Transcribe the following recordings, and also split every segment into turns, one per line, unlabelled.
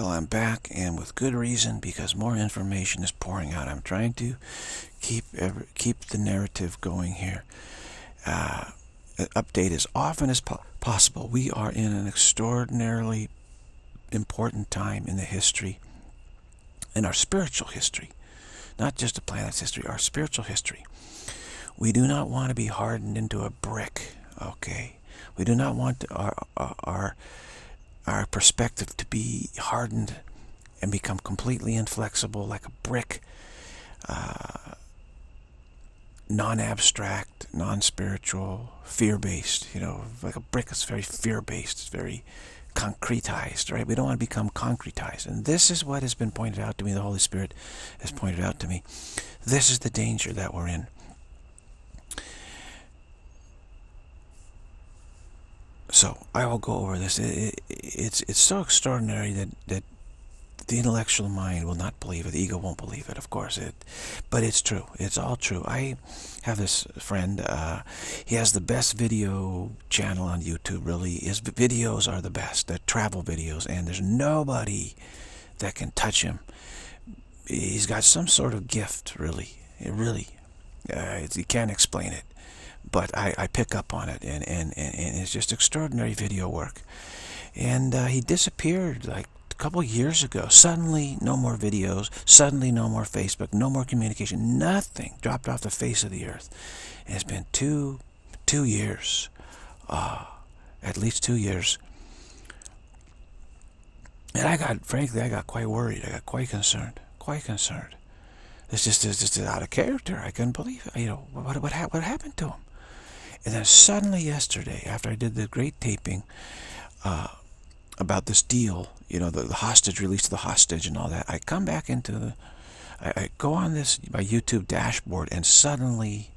Well, I'm back, and with good reason, because more information is pouring out. I'm trying to keep every, keep the narrative going here. Uh, update as often as po possible. We are in an extraordinarily important time in the history, in our spiritual history, not just the planet's history, our spiritual history. We do not want to be hardened into a brick, okay? We do not want our, our, our perspective to be hardened and become completely inflexible like a brick, uh, non-abstract, non-spiritual, fear-based, you know, like a brick is very fear-based, it's very concretized, right? We don't want to become concretized. And this is what has been pointed out to me, the Holy Spirit has pointed out to me. This is the danger that we're in. So I will go over this. It, it, it's it's so extraordinary that that the intellectual mind will not believe it. The ego won't believe it, of course. It, but it's true. It's all true. I have this friend. Uh, he has the best video channel on YouTube. Really, his videos are the best. They're travel videos, and there's nobody that can touch him. He's got some sort of gift, really. It really, uh, you can't explain it but I, I pick up on it, and, and, and, it's just extraordinary video work. And uh, he disappeared like a couple years ago. Suddenly, no more videos. Suddenly, no more Facebook. No more communication. Nothing dropped off the face of the earth. And it's been two, two years, uh, at least two years. And I got, frankly, I got quite worried. I got quite concerned. Quite concerned. It's just, it's just out of character. I couldn't believe it. You know, what, what, what happened to him? And then suddenly yesterday, after I did the great taping uh, about this deal, you know, the, the, hostage, release of the hostage and all that, I come back into the, I, I go on this, my YouTube dashboard, and suddenly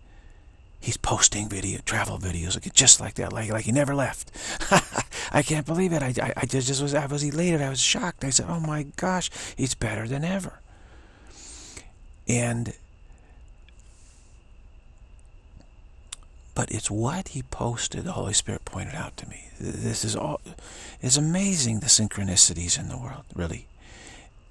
he's posting video, travel videos, like just like that, like like he never left. I can't believe it. I, I, I just, just was, I was elated. I was shocked. I said, oh my gosh, he's better than ever. And but it's what he posted the Holy Spirit pointed out to me. This is all, it's amazing the synchronicities in the world, really.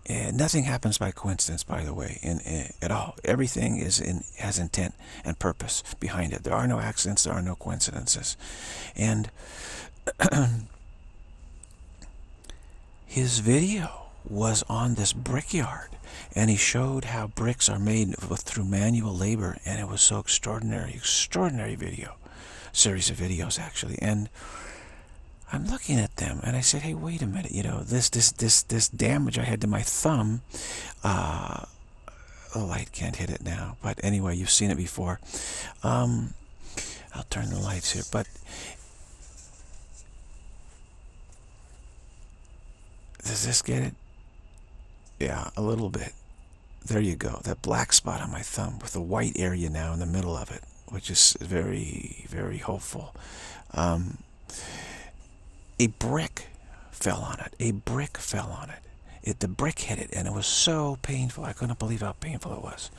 And nothing happens by coincidence, by the way, in, in, at all. Everything is in has intent and purpose behind it. There are no accidents. There are no coincidences. And his video was on this brickyard and he showed how bricks are made through manual labor and it was so extraordinary extraordinary video series of videos actually. And I'm looking at them and I said hey wait a minute you know this this this this damage I had to my thumb uh, the light can't hit it now. But anyway you've seen it before. Um, I'll turn the lights here but does this get it yeah, a little bit. There you go. That black spot on my thumb with the white area now in the middle of it, which is very, very hopeful. Um, a brick fell on it. A brick fell on it. It the brick hit it, and it was so painful. I couldn't believe how painful it was.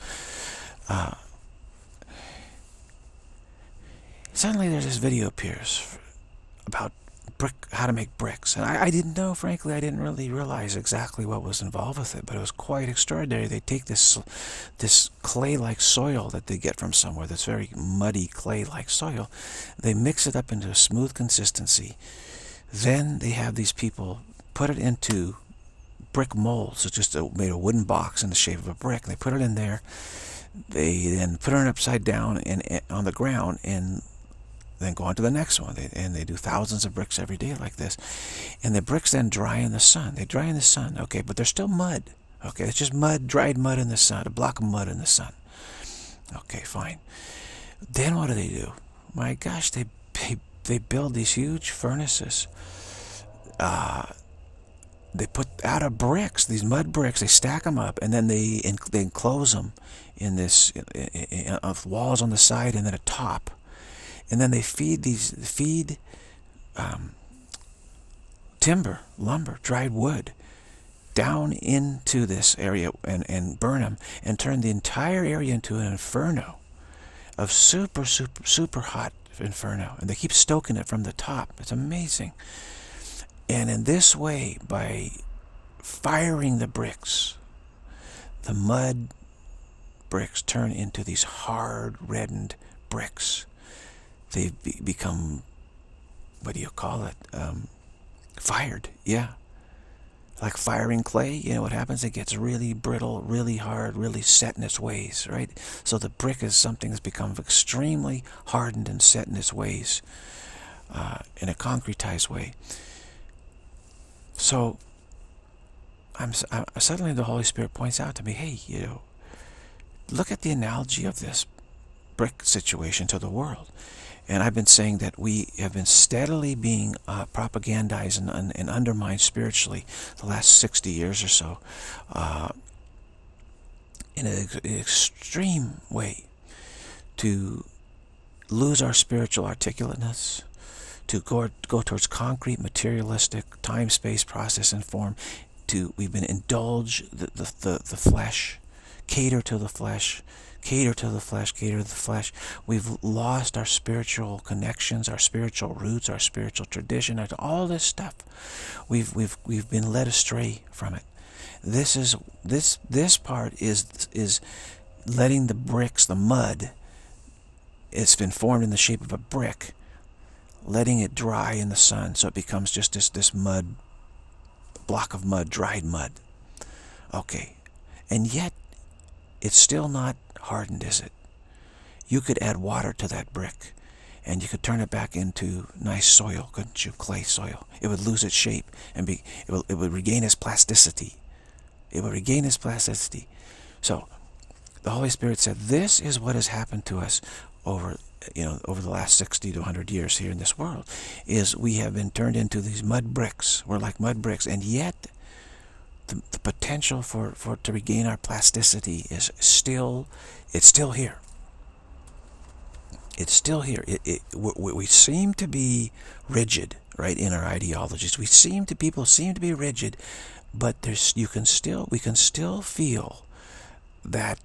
Uh, suddenly, there's this video appears about brick, how to make bricks. And I, I, didn't know, frankly, I didn't really realize exactly what was involved with it, but it was quite extraordinary. They take this, this clay-like soil that they get from somewhere, that's very muddy clay-like soil, they mix it up into a smooth consistency. Then they have these people put it into brick molds. It's just a, made a wooden box in the shape of a brick. They put it in there. They then put it upside down and, and on the ground and then go on to the next one. They, and they do thousands of bricks every day like this. And the bricks then dry in the sun. They dry in the sun, okay, but they're still mud. Okay, it's just mud, dried mud in the sun, a block of mud in the sun. Okay, fine. Then what do they do? My gosh, they they, they build these huge furnaces. Uh, they put out of bricks, these mud bricks, they stack them up, and then they they enclose them in this in, in, in, walls on the side and then a top and then they feed these feed um, timber, lumber, dried wood down into this area and, and burn them and turn the entire area into an inferno of super, super, super hot inferno. And they keep stoking it from the top. It's amazing. And in this way, by firing the bricks, the mud bricks turn into these hard, reddened bricks. They've be become, what do you call it? Um, fired, yeah. Like firing clay, you know what happens? It gets really brittle, really hard, really set in its ways, right? So the brick is something that's become extremely hardened and set in its ways uh, in a concretized way. So I'm, I, suddenly the Holy Spirit points out to me, hey, you know, look at the analogy of this brick situation to the world. And I've been saying that we have been steadily being uh, propagandized and, and, undermined spiritually the last 60 years or so uh, in an extreme way to lose our spiritual articulateness, to go, go towards concrete, materialistic, time, space, process, and form. To We've been indulge the, the, the, the flesh, cater to the flesh, cater to the flesh, cater to the flesh. We've lost our spiritual connections, our spiritual roots, our spiritual tradition, all this stuff. We've we've we've been led astray from it. This is this this part is is letting the bricks, the mud, it's been formed in the shape of a brick, letting it dry in the sun so it becomes just this this mud block of mud, dried mud. Okay. And yet it's still not hardened, is it? You could add water to that brick and you could turn it back into nice soil, couldn't you? Clay soil. It would lose its shape and be it would, it would regain its plasticity. It would regain its plasticity. So the Holy Spirit said, this is what has happened to us over you know over the last 60 to 100 years here in this world is we have been turned into these mud bricks we're like mud bricks and yet the, the potential for, for to regain our plasticity is still, it's still here. It's still here. It, it, we, we seem to be rigid, right, in our ideologies. We seem to, people seem to be rigid, but there's, you can still, we can still feel that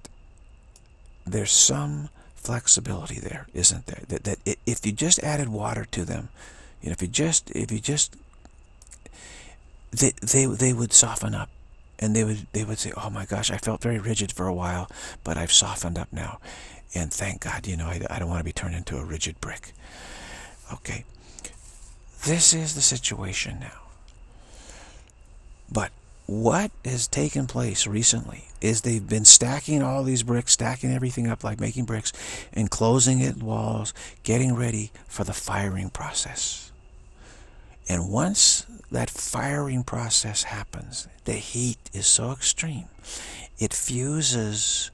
there's some flexibility there, isn't there? That, that if you just added water to them, you know, if you just, if you just they they they would soften up and they would they would say oh my gosh I felt very rigid for a while but I've softened up now. And thank God you know I, I don't want to be turned into a rigid brick. Okay. This is the situation now. But what has taken place recently is they've been stacking all these bricks, stacking everything up like making bricks, and closing it walls, getting ready for the firing process. And once that firing process happens, the heat is so extreme, it fuses,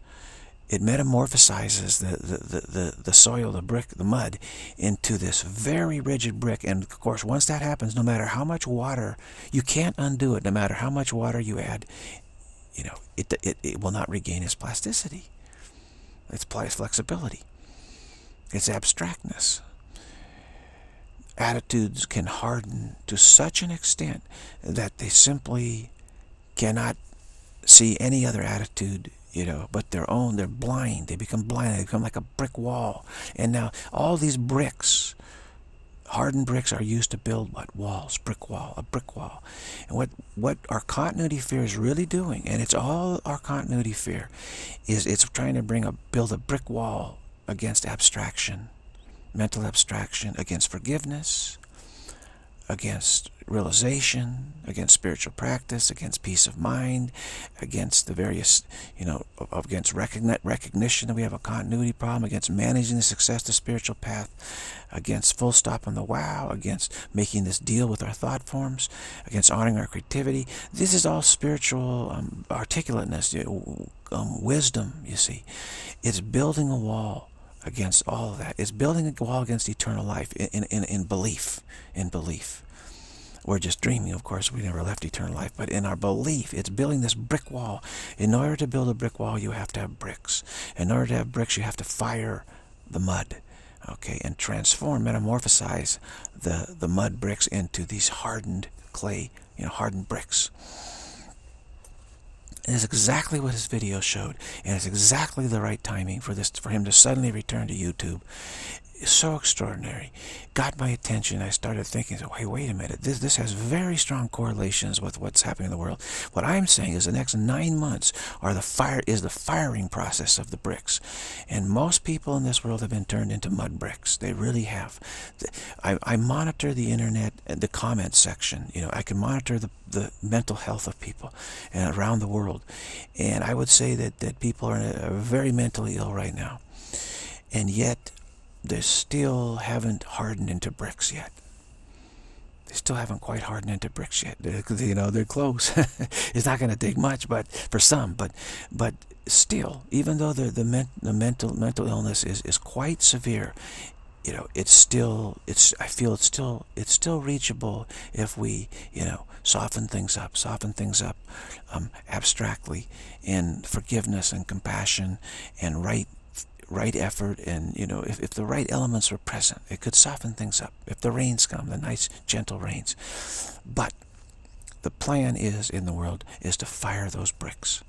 it metamorphosizes the, the, the, the, soil, the brick, the mud, into this very rigid brick. And of course, once that happens, no matter how much water, you can't undo it, no matter how much water you add, you know, it, it, it will not regain its plasticity, its flexibility, its abstractness attitudes can harden to such an extent that they simply cannot see any other attitude you know but their own they're blind. They become blind. They become like a brick wall. And now all these bricks hardened bricks are used to build what? Walls brick wall a brick wall. And what what our continuity fear is really doing and it's all our continuity fear is it's trying to bring a build a brick wall against abstraction mental abstraction, against forgiveness, against realization, against spiritual practice, against peace of mind, against the various, you know, against recognition that we have a continuity problem, against managing the success of the spiritual path, against full stop on the wow, against making this deal with our thought forms, against honoring our creativity. This is all spiritual um, articulateness, um, wisdom, you see. It's building a wall against all that. It's building a wall against eternal life in, in, in belief. In belief. We're just dreaming, of course. We never left eternal life. But in our belief, it's building this brick wall. In order to build a brick wall, you have to have bricks. In order to have bricks, you have to fire the mud. Okay, and transform, metamorphosize the, the mud bricks into these hardened clay, you know, hardened bricks. And it's exactly what his video showed. And it's exactly the right timing for this for him to suddenly return to YouTube. So extraordinary. Got my attention. I started thinking, hey, wait a minute. This, this has very strong correlations with what's happening in the world. What I'm saying is the next nine months are the fire is the firing process of the bricks. And most people in this world have been turned into mud bricks. They really have. I, I monitor the internet, and the comment section. You know, I can monitor the, the mental health of people and around the world. And I would say that, that people are very mentally ill right now. And yet, they still haven't hardened into bricks yet. They still haven't quite hardened into bricks yet. They're, you know, they're close. it's not going to take much, but for some, but but still, even though the the, men, the mental mental illness is is quite severe, you know, it's still it's I feel it's still it's still reachable if we you know soften things up, soften things up um, abstractly in forgiveness and compassion and right right effort and, you know, if, if the right elements were present, it could soften things up. If the rains come, the nice, gentle rains. But the plan is, in the world, is to fire those bricks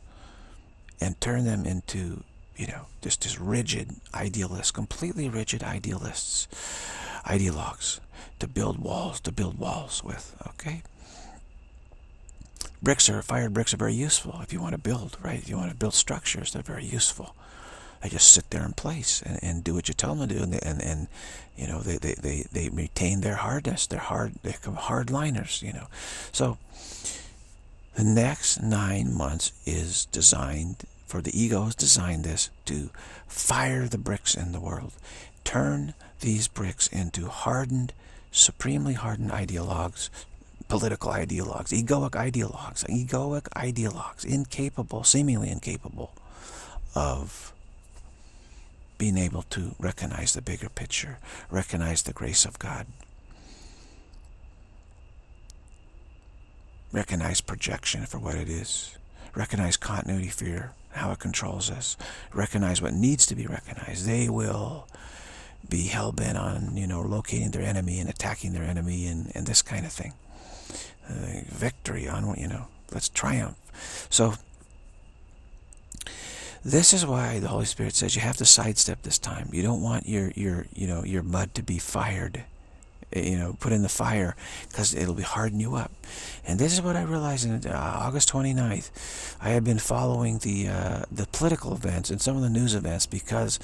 and turn them into, you know, just as rigid idealists, completely rigid idealists, ideologues, to build walls, to build walls with, okay? Bricks are, fired bricks are very useful if you want to build, right? If you want to build structures, they're very useful. They just sit there in place and, and do what you tell them to do, and and, and you know they, they, they, they retain their hardness. They're hard. They become hard liners. You know, so the next nine months is designed for the ego has designed this to fire the bricks in the world, turn these bricks into hardened, supremely hardened ideologues, political ideologues, egoic ideologues, egoic ideologues, incapable, seemingly incapable of being able to recognize the bigger picture, recognize the grace of God, recognize projection for what it is, recognize continuity fear, how it controls us, recognize what needs to be recognized. They will be hell-bent on, you know, locating their enemy and attacking their enemy and, and this kind of thing. Uh, victory on, you know, let's triumph. So this is why the Holy Spirit says you have to sidestep this time. You don't want your your you know your mud to be fired, eh, you know, put in the fire because it'll be harden you up. And this is what I realized in uh, August 29th. I had been following the uh, the political events and some of the news events because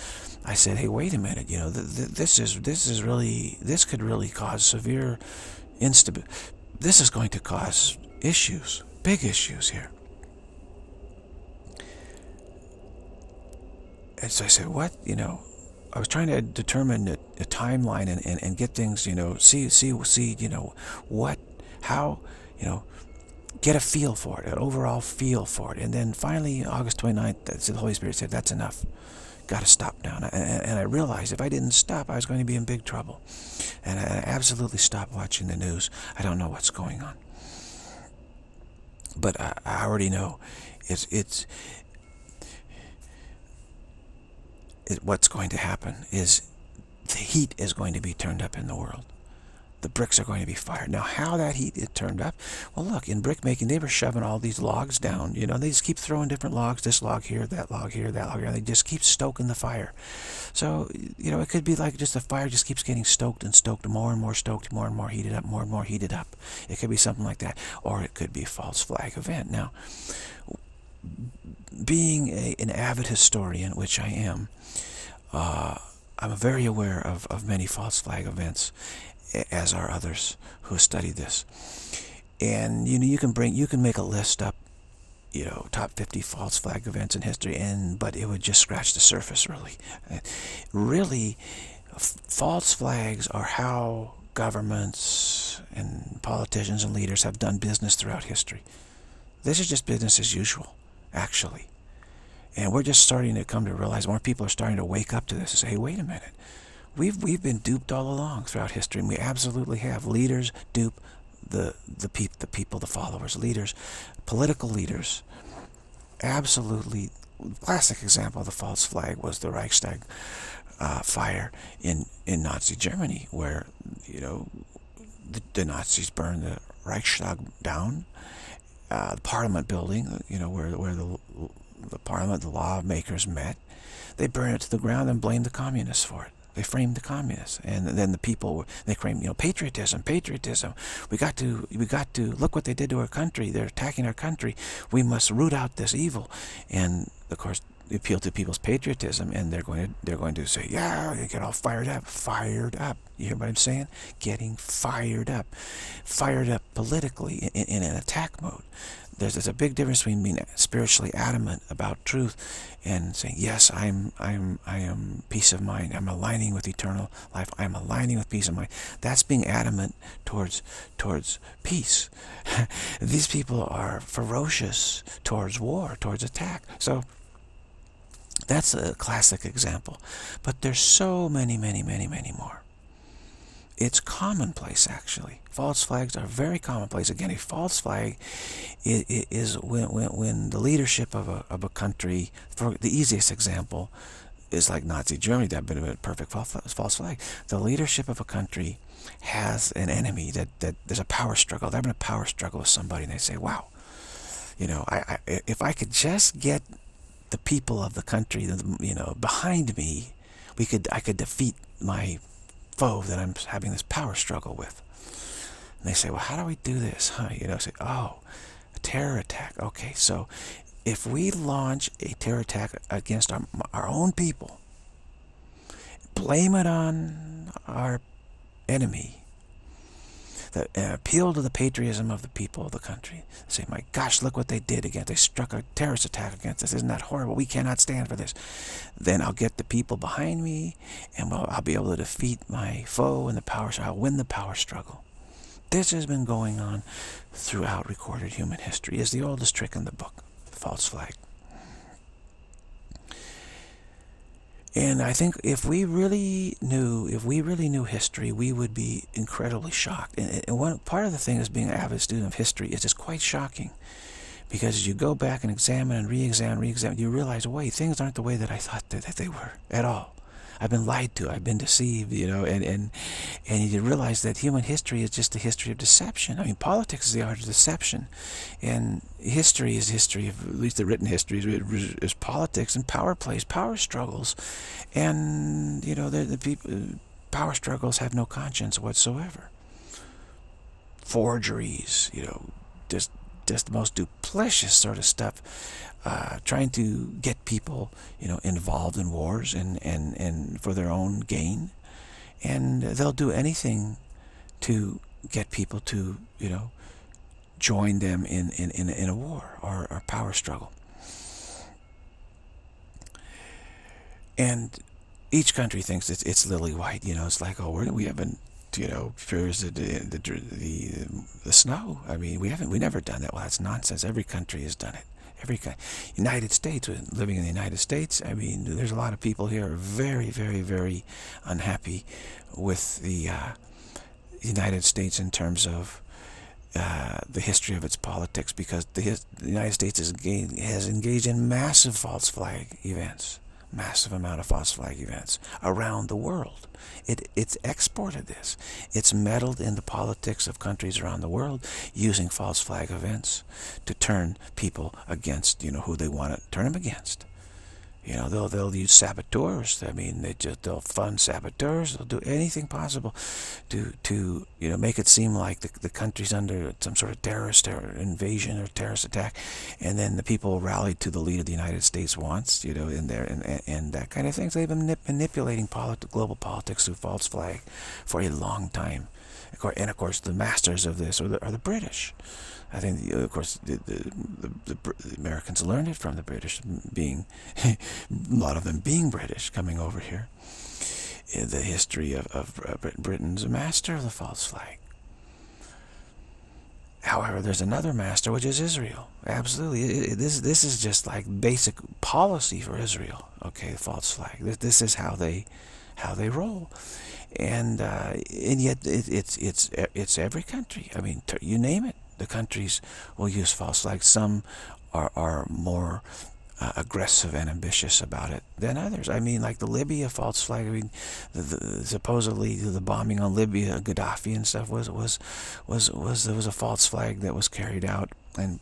I said, hey, wait a minute, you know, th th this is this is really this could really cause severe instability. This is going to cause issues, big issues here. And so I said, what, you know, I was trying to determine a, a timeline and, and, and get things, you know, see, see, see, you know, what, how, you know, get a feel for it, an overall feel for it. And then finally, August 29th, the Holy Spirit said, that's enough. Got to stop now. And, and, and, I realized if I didn't stop, I was going to be in big trouble. And I, I absolutely stopped watching the news. I don't know what's going on. But I, I already know it's, it's, what's going to happen is the heat is going to be turned up in the world. The bricks are going to be fired. Now, how that heat is turned up? Well, look, in brick making, they were shoving all these logs down. You know, they just keep throwing different logs, this log here, that log here, that log here. They just keep stoking the fire. So, you know, it could be like just the fire just keeps getting stoked and stoked, more and more stoked, more and more heated up, more and more heated up. It could be something like that. Or it could be a false flag event. Now, being a, an avid historian, which I am, uh, I'm very aware of, of many false flag events, as are others who study this. And you know, you can bring, you can make a list up, you know, top 50 false flag events in history, and but it would just scratch the surface, really. Really, false flags are how governments and politicians and leaders have done business throughout history. This is just business as usual, actually. And we're just starting to come to realize more people are starting to wake up to this and say, hey, wait a minute. We've, we've been duped all along throughout history, and we absolutely have. Leaders dupe the, the, peop, the people, the followers, leaders, political leaders. Absolutely. Classic example of the false flag was the Reichstag uh, fire in, in Nazi Germany, where, you know, the, the Nazis burned the Reichstag down, uh, the Parliament building, you know, where, where the the parliament, the lawmakers met, they burned it to the ground and blamed the communists for it. They framed the communists, and then the people they framed, you know, patriotism, patriotism. We got to, we got to look what they did to our country. They're attacking our country. We must root out this evil. And of course, appeal to people's patriotism, and they're going to, they're going to say, yeah, they get all fired up, fired up. You hear what I'm saying? Getting fired up, fired up politically in, in an attack mode there's, there's a big difference between being spiritually adamant about truth and saying, yes, I'm, I'm, I am peace of mind. I'm aligning with eternal life. I'm aligning with peace of mind. That's being adamant towards, towards peace. These people are ferocious towards war, towards attack. So that's a classic example. But there's so many, many, many, many more. It's commonplace, actually. False flags are very commonplace. Again, a false flag is when, when, when the leadership of a, of a country, for the easiest example, is like Nazi Germany, that have been a perfect false flag. The leadership of a country has an enemy, that, that there's a power struggle. They're having a power struggle with somebody, and they say, wow, you know, I, I, if I could just get the people of the country, you know, behind me, we could, I could defeat my foe that I'm having this power struggle with. And they say, well, how do we do this? Huh? You know, say, oh, a terror attack. Okay, so if we launch a terror attack against our, our own people, blame it on our enemy, that uh, appeal to the patriotism of the people of the country. Say, my gosh, look what they did against. They struck a terrorist attack against us. Isn't that horrible? We cannot stand for this. Then I'll get the people behind me, and we'll, I'll be able to defeat my foe in the power. struggle. I'll win the power struggle. This has been going on throughout recorded human history. Is the oldest trick in the book, false flag. And I think if we really knew, if we really knew history, we would be incredibly shocked. And, one part of the thing is being an avid student of history is it's quite shocking. Because as you go back and examine and re-examine, re-examine, you realize, wait, things aren't the way that I thought that, that they were at all. I've been lied to. I've been deceived, you know, and, and, and you realize that human history is just a history of deception. I mean, politics is the art of deception. And history is history, of, at least the written history is, is politics and power plays, power struggles. And, you know, the, the people, uh, power struggles have no conscience whatsoever. Forgeries, you know, just just the most duplicitous sort of stuff uh, trying to get people, you know, involved in wars and, and, and for their own gain. And they'll do anything to get people to, you know, join them in, in, in, in a war or, or power struggle. And each country thinks it's, it's lily white, you know, it's like, oh, we haven't, you know, fears the, the, the, the snow. I mean, we haven't, we never done that. Well, that's nonsense. Every country has done it every. United States, living in the United States, I mean, there's a lot of people here are very, very, very unhappy with the uh, United States in terms of uh, the history of its politics because the, the United States engaged, has engaged in massive false flag events massive amount of false flag events around the world. It, it's exported this. It's meddled in the politics of countries around the world using false flag events to turn people against, you know, who they want to turn them against. You know, they'll they'll use saboteurs. I mean, they just they'll fund saboteurs. They'll do anything possible to to you know make it seem like the the country's under some sort of terrorist or invasion or terrorist attack, and then the people rally to the lead of the United States wants. You know, in there and and that kind of thing. So they've been manipulating polit global politics through false flag for a long time, and of course the masters of this are the, are the British. I think, of course, the, the, the, the, Americans learned it from the British, being a lot of them being British, coming over here. The history of, of Britain's a master of the false flag. However, there's another master, which is Israel. Absolutely, it, it, this this is just like basic policy for Israel. Okay, false flag. This, this is how they how they roll, and uh, and yet it, it's it's it's every country. I mean, you name it the countries will use false flags. Some are, are more uh, aggressive and ambitious about it than others. I mean, like the Libya false flag. I mean, the, the, supposedly the bombing on Libya, Gaddafi and stuff was was was was there was a false flag that was carried out, and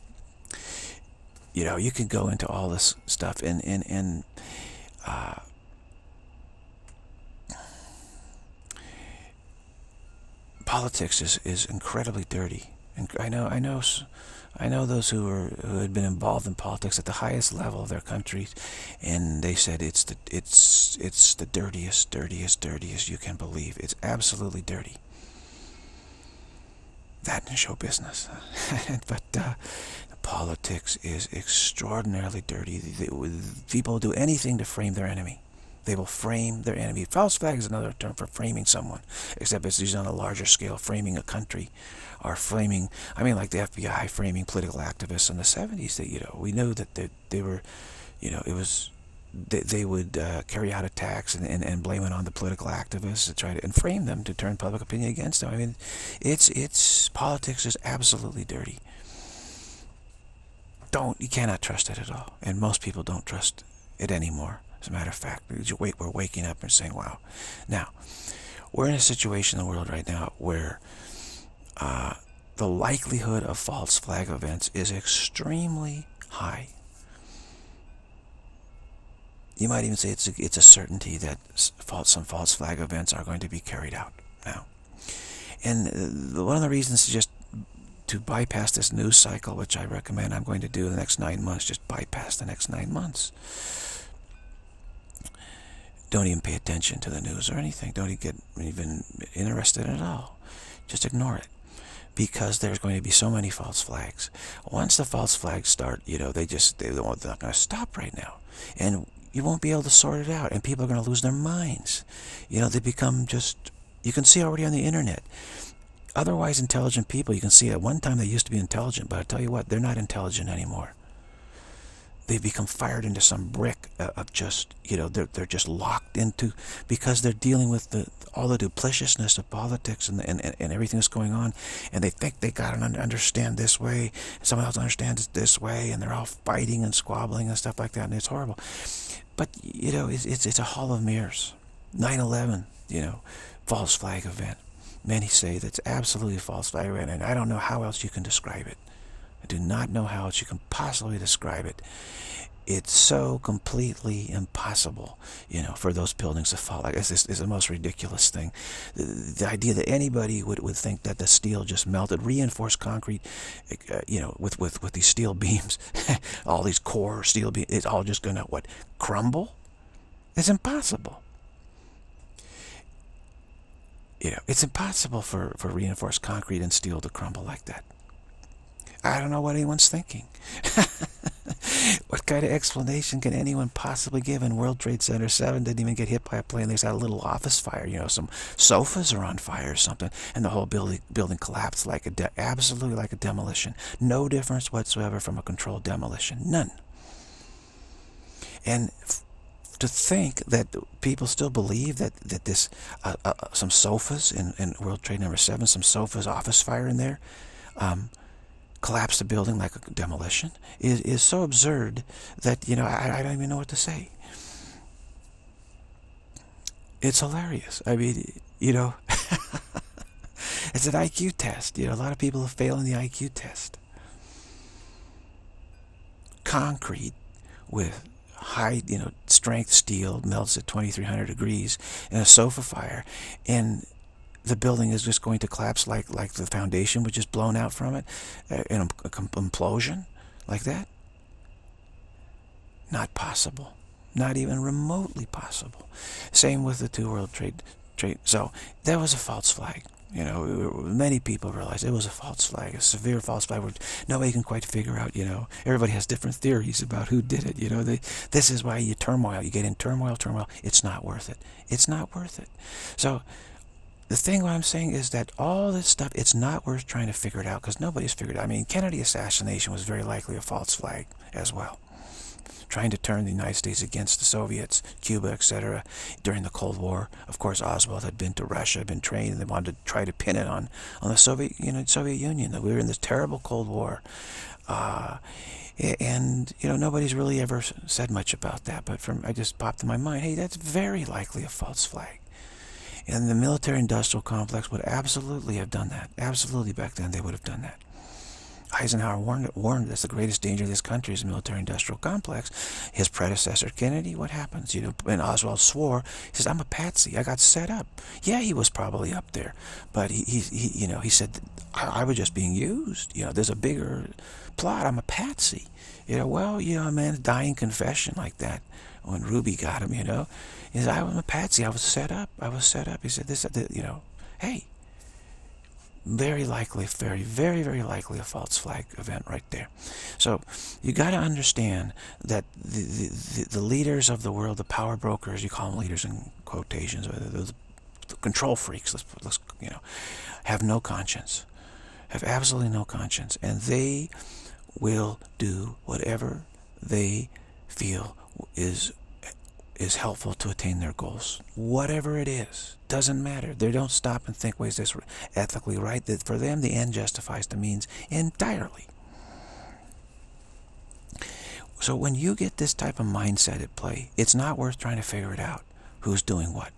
you know you can go into all this stuff and and and. Uh, politics is, is incredibly dirty. And I know, I know, I know those who are who had been involved in politics at the highest level of their countries, and they said it's the it's it's the dirtiest, dirtiest, dirtiest you can believe. It's absolutely dirty. That show business, but uh, politics is extraordinarily dirty. People do anything to frame their enemy. They will frame their enemy. False flag is another term for framing someone, except it's used on a larger scale, framing a country, or framing, I mean like the FBI framing political activists in the 70s. That, you know, we know that they, they were, you know, it was, they, they would uh, carry out attacks and, and, and blame it on the political activists to try to, and frame them to turn public opinion against them. I mean, it's, it's, politics is absolutely dirty. Don't, you cannot trust it at all. And most people don't trust it anymore. As a matter of fact, we're waking up and saying, wow. Now, we're in a situation in the world right now where uh, the likelihood of false flag events is extremely high. You might even say it's a, it's a certainty that false, some false flag events are going to be carried out now. And one of the reasons is just to bypass this news cycle, which I recommend I'm going to do the next nine months, just bypass the next nine months don't even pay attention to the news or anything. Don't even get even interested at all. Just ignore it. Because there's going to be so many false flags. Once the false flags start, you know, they just, they, they're not going to stop right now. And you won't be able to sort it out. And people are going to lose their minds. You know, they become just, you can see already on the internet. Otherwise intelligent people, you can see at one time they used to be intelligent, but I tell you what, they're not intelligent anymore they've become fired into some brick uh, of just, you know, they're, they're just locked into, because they're dealing with the all the duplicitousness of politics and, and, and everything that's going on, and they think they got to understand this way, someone else understands it this way, and they're all fighting and squabbling and stuff like that, and it's horrible. But, you know, it's, it's, it's a hall of mirrors. 9-11, you know, false flag event. Many say that's absolutely false flag event, and I don't know how else you can describe it. I do not know how else you can possibly describe it. It's so completely impossible, you know, for those buildings to fall. Like, this is the most ridiculous thing. The, the, idea that anybody would, would think that the steel just melted, reinforced concrete, uh, you know, with, with, with these steel beams, all these core steel beams, it's all just going to, what, crumble? It's impossible you know, it's impossible for, for reinforced concrete and steel to crumble like that. I don't know what anyone's thinking. what kind of explanation can anyone possibly give in World Trade Center 7 didn't even get hit by a plane. There's a little office fire, you know, some sofas are on fire or something, and the whole building building collapsed like a absolutely like a demolition. No difference whatsoever from a controlled demolition. None. And to think that people still believe that that this uh, uh, some sofas in, in World Trade Number 7, some sofas office fire in there, um, collapse the building like a demolition is, is so absurd that, you know, I, I don't even know what to say. It's hilarious. I mean, you know, it's an IQ test. You know, a lot of people are failing the IQ test. Concrete with high, you know, strength steel melts at 2300 degrees in a sofa fire. And the building is just going to collapse like like the foundation was just blown out from it, uh, an implosion like that? Not possible. Not even remotely possible. Same with the two World Trade Trade. So that was a false flag. You know, many people realize it was a false flag, a severe false flag where nobody can quite figure out, you know, everybody has different theories about who did it. You know, they, this is why you turmoil, you get in turmoil, turmoil. It's not worth it. It's not worth it. So the thing what I'm saying is that all this stuff, it's not worth trying to figure it out because nobody's figured it out. I mean, Kennedy assassination was very likely a false flag as well. Trying to turn the United States against the Soviets, Cuba, etc. during the Cold War. Of course, Oswald had been to Russia, been trained, and they wanted to try to pin it on, on the Soviet, you know, Soviet Union, that we were in this terrible Cold War. Uh, and, you know, nobody's really ever said much about that, but from I just popped in my mind, hey, that's very likely a false flag. And the military industrial complex would absolutely have done that. Absolutely back then they would have done that. Eisenhower warned, warned that's the greatest danger of this country is the military-industrial complex. His predecessor, Kennedy, what happens? You know, and Oswald swore, he says, I'm a patsy. I got set up. Yeah, he was probably up there. But he, he, he you know, he said, I, I was just being used. You know, there's a bigger plot. I'm a patsy. You know, well, you know, a man's dying confession like that when Ruby got him, you know. He said, I was a patsy. I was set up. I was set up. He said, this, you know, hey, very likely, very, very, very likely a false flag event right there. So you got to understand that the, the, the, leaders of the world, the power brokers, you call them leaders in quotations, the control freaks, let's, let's, you know, have no conscience, have absolutely no conscience, and they will do whatever they feel is is helpful to attain their goals. Whatever it is, doesn't matter. They don't stop and think, "Was this ethically right? That for them, the end justifies the means entirely. So when you get this type of mindset at play, it's not worth trying to figure it out, who's doing what.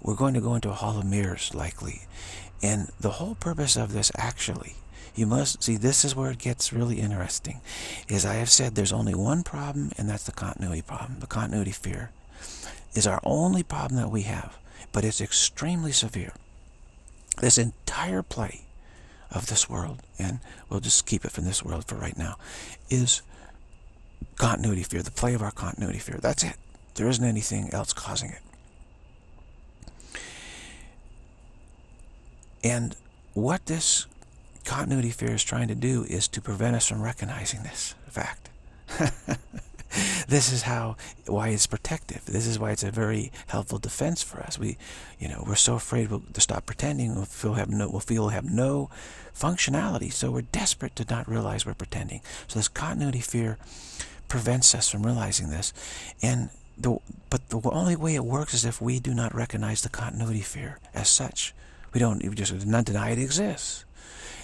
We're going to go into a hall of mirrors, likely. And the whole purpose of this, actually, you must see this is where it gets really interesting is I have said there's only one problem and that's the continuity problem the continuity fear is our only problem that we have, but it's extremely severe. This entire play of this world, and we'll just keep it from this world for right now, is continuity fear, the play of our continuity fear. That's it. There isn't anything else causing it. And what this continuity fear is trying to do is to prevent us from recognizing this fact. this is how why it's protective. This is why it's a very helpful defense for us. We, you know, we're so afraid we'll, to stop pretending. We'll feel have no, we'll feel have no functionality. So we're desperate to not realize we're pretending. So this continuity fear prevents us from realizing this, and the but the only way it works is if we do not recognize the continuity fear as such. We don't we just not deny it exists.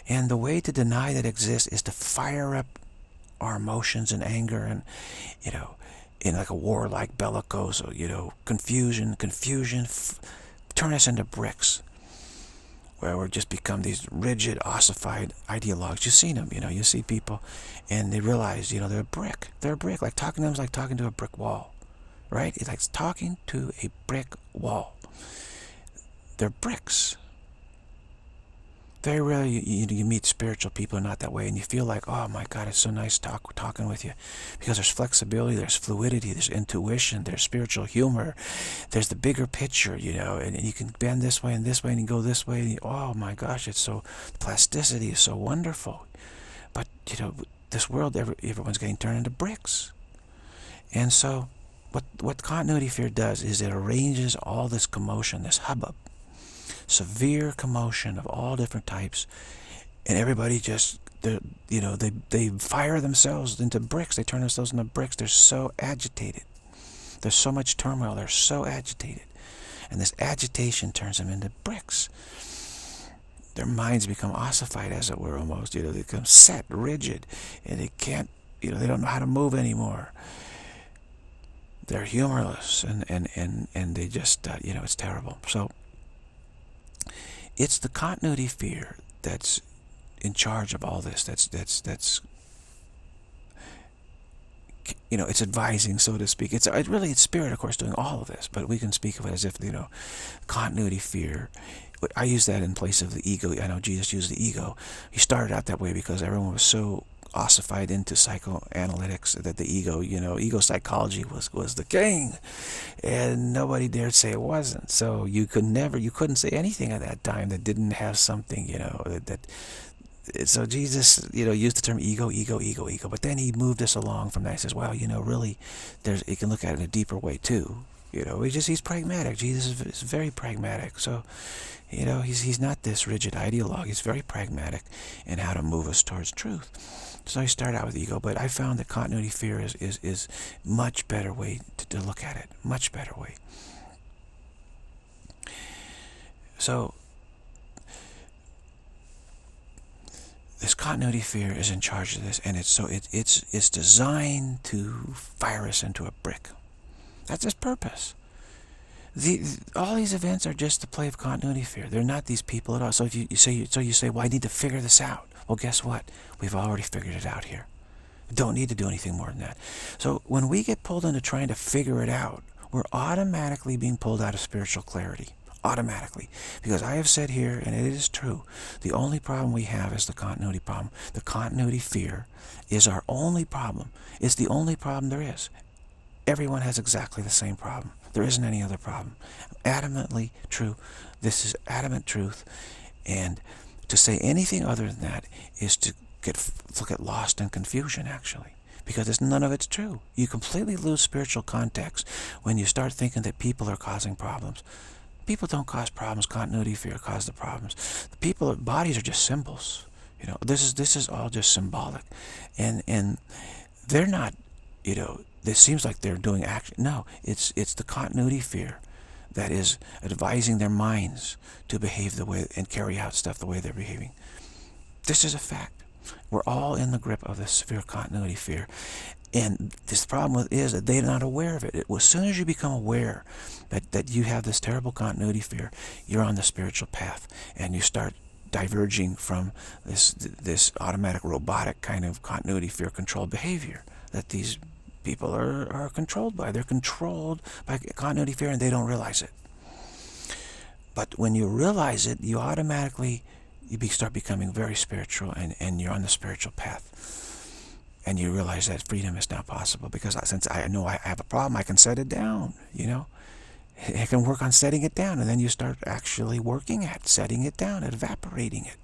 And the way to deny that exists is to fire up our emotions and anger and, you know, in like a warlike bellicose, you know, confusion, confusion, turn us into bricks where we just become these rigid, ossified ideologues. You've seen them, you know, you see people and they realize, you know, they're a brick. They're a brick. Like talking to them is like talking to a brick wall, right? It's like talking to a brick wall. They're bricks very rarely you, you, meet spiritual people are not that way and you feel like oh my god it's so nice talk, talking with you. Because there's flexibility there's fluidity there's intuition there's spiritual humor there's the bigger picture you know and, and you can bend this way and this way and you go this way and you, oh my gosh it's so plasticity is so wonderful. But you know this world every, everyone's getting turned into bricks. And so what what continuity fear does is it arranges all this commotion this hubbub severe commotion of all different types, and everybody just, they you know, they, they fire themselves into bricks. They turn themselves into bricks. They're so agitated. There's so much turmoil. They're so agitated. And this agitation turns them into bricks. Their minds become ossified, as it were, almost. You know, they become set, rigid, and they can't, you know, they don't know how to move anymore. They're humorless, and, and, and, and they just, uh, you know, it's terrible. So, it's the continuity fear that's in charge of all this. That's that's that's you know, it's advising, so to speak. It's it really it's spirit, of course, doing all of this, but we can speak of it as if you know, continuity fear. I use that in place of the ego. I know Jesus used the ego. He started out that way because everyone was so ossified into psychoanalytics that the ego, you know, ego psychology was was the king, and nobody dared say it wasn't. So you could never, you couldn't say anything at that time that didn't have something, you know, that, that so Jesus, you know, used the term ego, ego, ego, ego. But then he moved us along from that. He says, well, you know, really, there's you can look at it in a deeper way too. You know, he just he's pragmatic. Jesus is very pragmatic. So, you know, he's he's not this rigid ideologue. He's very pragmatic in how to move us towards truth. So I start out with ego, but I found that continuity fear is, is, is much better way to, to look at it. Much better way. So this continuity fear is in charge of this, and it's so it, it's it's designed to fire us into a brick. That's its purpose. The, all these events are just the play of continuity fear. They're not these people at all. So if you, you say so you say, well, I need to figure this out. Well, guess what? We've already figured it out here. Don't need to do anything more than that. So when we get pulled into trying to figure it out, we're automatically being pulled out of spiritual clarity. Automatically. Because I have said here, and it is true, the only problem we have is the continuity problem. The continuity fear is our only problem. It's the only problem there is. Everyone has exactly the same problem. There isn't any other problem. Adamantly true. This is adamant truth. And to say anything other than that is to get get lost in confusion, actually. Because it's, none of it's true. You completely lose spiritual context when you start thinking that people are causing problems. People don't cause problems. Continuity fear causes the problems. The people, bodies are just symbols. You know, this is this is all just symbolic, and and they're not. You know, it seems like they're doing action. No, it's it's the continuity fear that is advising their minds to behave the way and carry out stuff the way they're behaving. This is a fact. We're all in the grip of this severe continuity fear. And this problem is that they're not aware of it. it. As soon as you become aware that, that you have this terrible continuity fear, you're on the spiritual path. And you start diverging from this this automatic robotic kind of continuity fear controlled behavior that these people are, are controlled by. They're controlled by continuity fear and they don't realize it. But when you realize it, you automatically you be, start becoming very spiritual and, and you're on the spiritual path. And you realize that freedom is now possible because since I know I have a problem, I can set it down, you know. I can work on setting it down and then you start actually working at setting it down, evaporating it.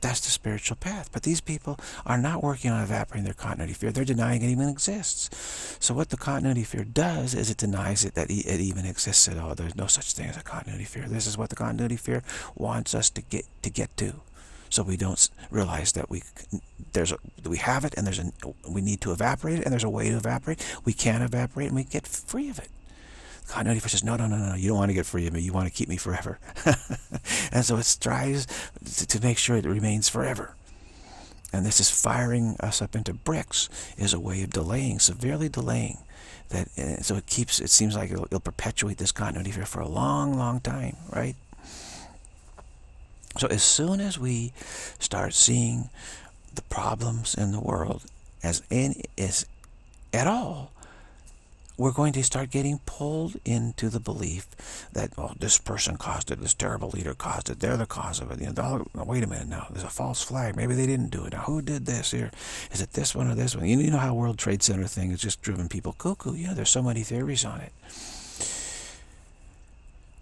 That's the spiritual path. But these people are not working on evaporating their continuity fear. They're denying it even exists. So what the continuity fear does is it denies it that it even exists at all. There's no such thing as a continuity fear. This is what the continuity fear wants us to get to get to. So we don't realize that we there's a, we have it and there's a we need to evaporate it and there's a way to evaporate. We can evaporate and we get free of it. Continuity says, no, no, no, no, you don't want to get free of me. You want to keep me forever. and so it strives to make sure it remains forever. And this is firing us up into bricks is a way of delaying, severely delaying. that. So it keeps, it seems like it'll, it'll perpetuate this continuity fear for a long, long time, right? So as soon as we start seeing the problems in the world as in as at all we're going to start getting pulled into the belief that, well, this person caused it, this terrible leader caused it, they're the cause of it. You know, oh, wait a minute now, there's a false flag. Maybe they didn't do it. Now, who did this here? Is it this one or this one? You know how World Trade Center thing has just driven people cuckoo? Know, there's so many theories on it.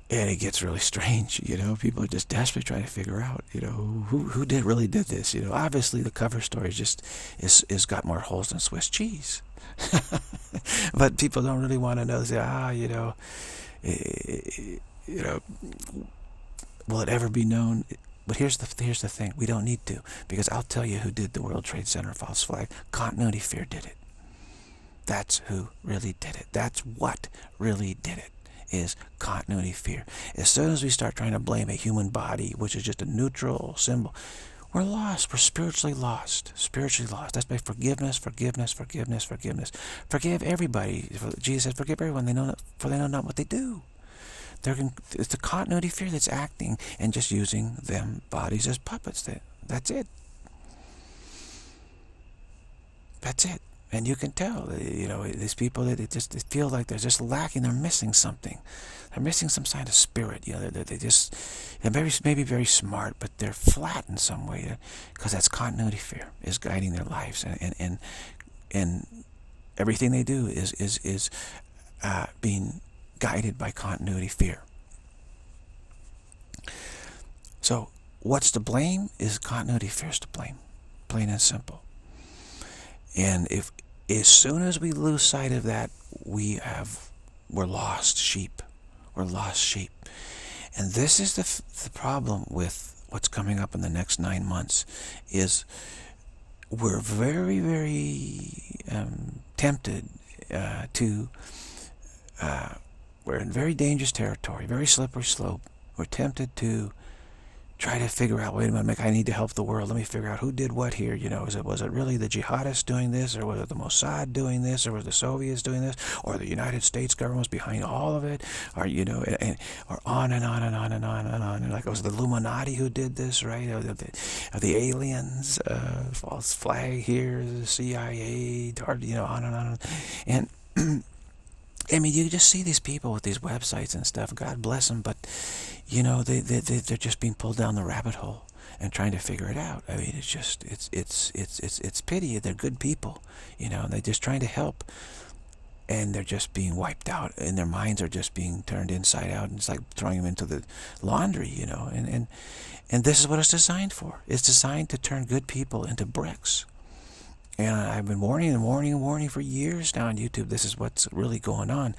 And it gets really strange, you know. People are just desperately trying to figure out, you know, who who did really did this. You know, obviously the cover story just is is got more holes than Swiss cheese. but people don't really want to know. Say, ah, you know, eh, you know, will it ever be known? But here's the here's the thing: we don't need to, because I'll tell you who did the World Trade Center false flag. Continuity fear did it. That's who really did it. That's what really did it is continuity fear. As soon as we start trying to blame a human body, which is just a neutral symbol, we're lost. We're spiritually lost. Spiritually lost. That's by forgiveness, forgiveness, forgiveness, forgiveness. Forgive everybody. Jesus said, forgive everyone, they know not, for they know not what they do. They're, it's the continuity fear that's acting and just using them bodies as puppets. That, that's it. That's it. And you can tell, you know, these people, they just feel like they're just lacking, they're missing something. They're missing some kind of spirit, you know, they, they just, they're very, maybe very smart, but they're flat in some way, because that's continuity fear is guiding their lives. And, and, and, and everything they do is, is, is uh, being guided by continuity fear. So what's to blame is continuity fear is to blame, plain and simple. And if as soon as we lose sight of that, we have we're lost sheep. We're lost sheep. And this is the, the problem with what's coming up in the next nine months is we're very, very um, tempted uh, to, uh, we're in very dangerous territory, very slippery slope. We're tempted to try to figure out, wait a minute, I need to help the world. Let me figure out who did what here. You know, is it was it really the jihadists doing this, or was it the Mossad doing this, or was the Soviets doing this, or the United States government was behind all of it, or you know, and, or on and on and on and on and on. And like it was the Illuminati who did this, right? Or the, or the aliens, uh, false flag here, the CIA, you know, on and on. And I mean, you just see these people with these websites and stuff. God bless them, but you know, they they they're just being pulled down the rabbit hole and trying to figure it out. I mean, it's just it's it's it's it's it's pity. They're good people, you know. They're just trying to help, and they're just being wiped out, and their minds are just being turned inside out. And it's like throwing them into the laundry, you know. And and and this is what it's designed for. It's designed to turn good people into bricks. And I've been warning and warning and warning for years now on YouTube. This is what's really going on.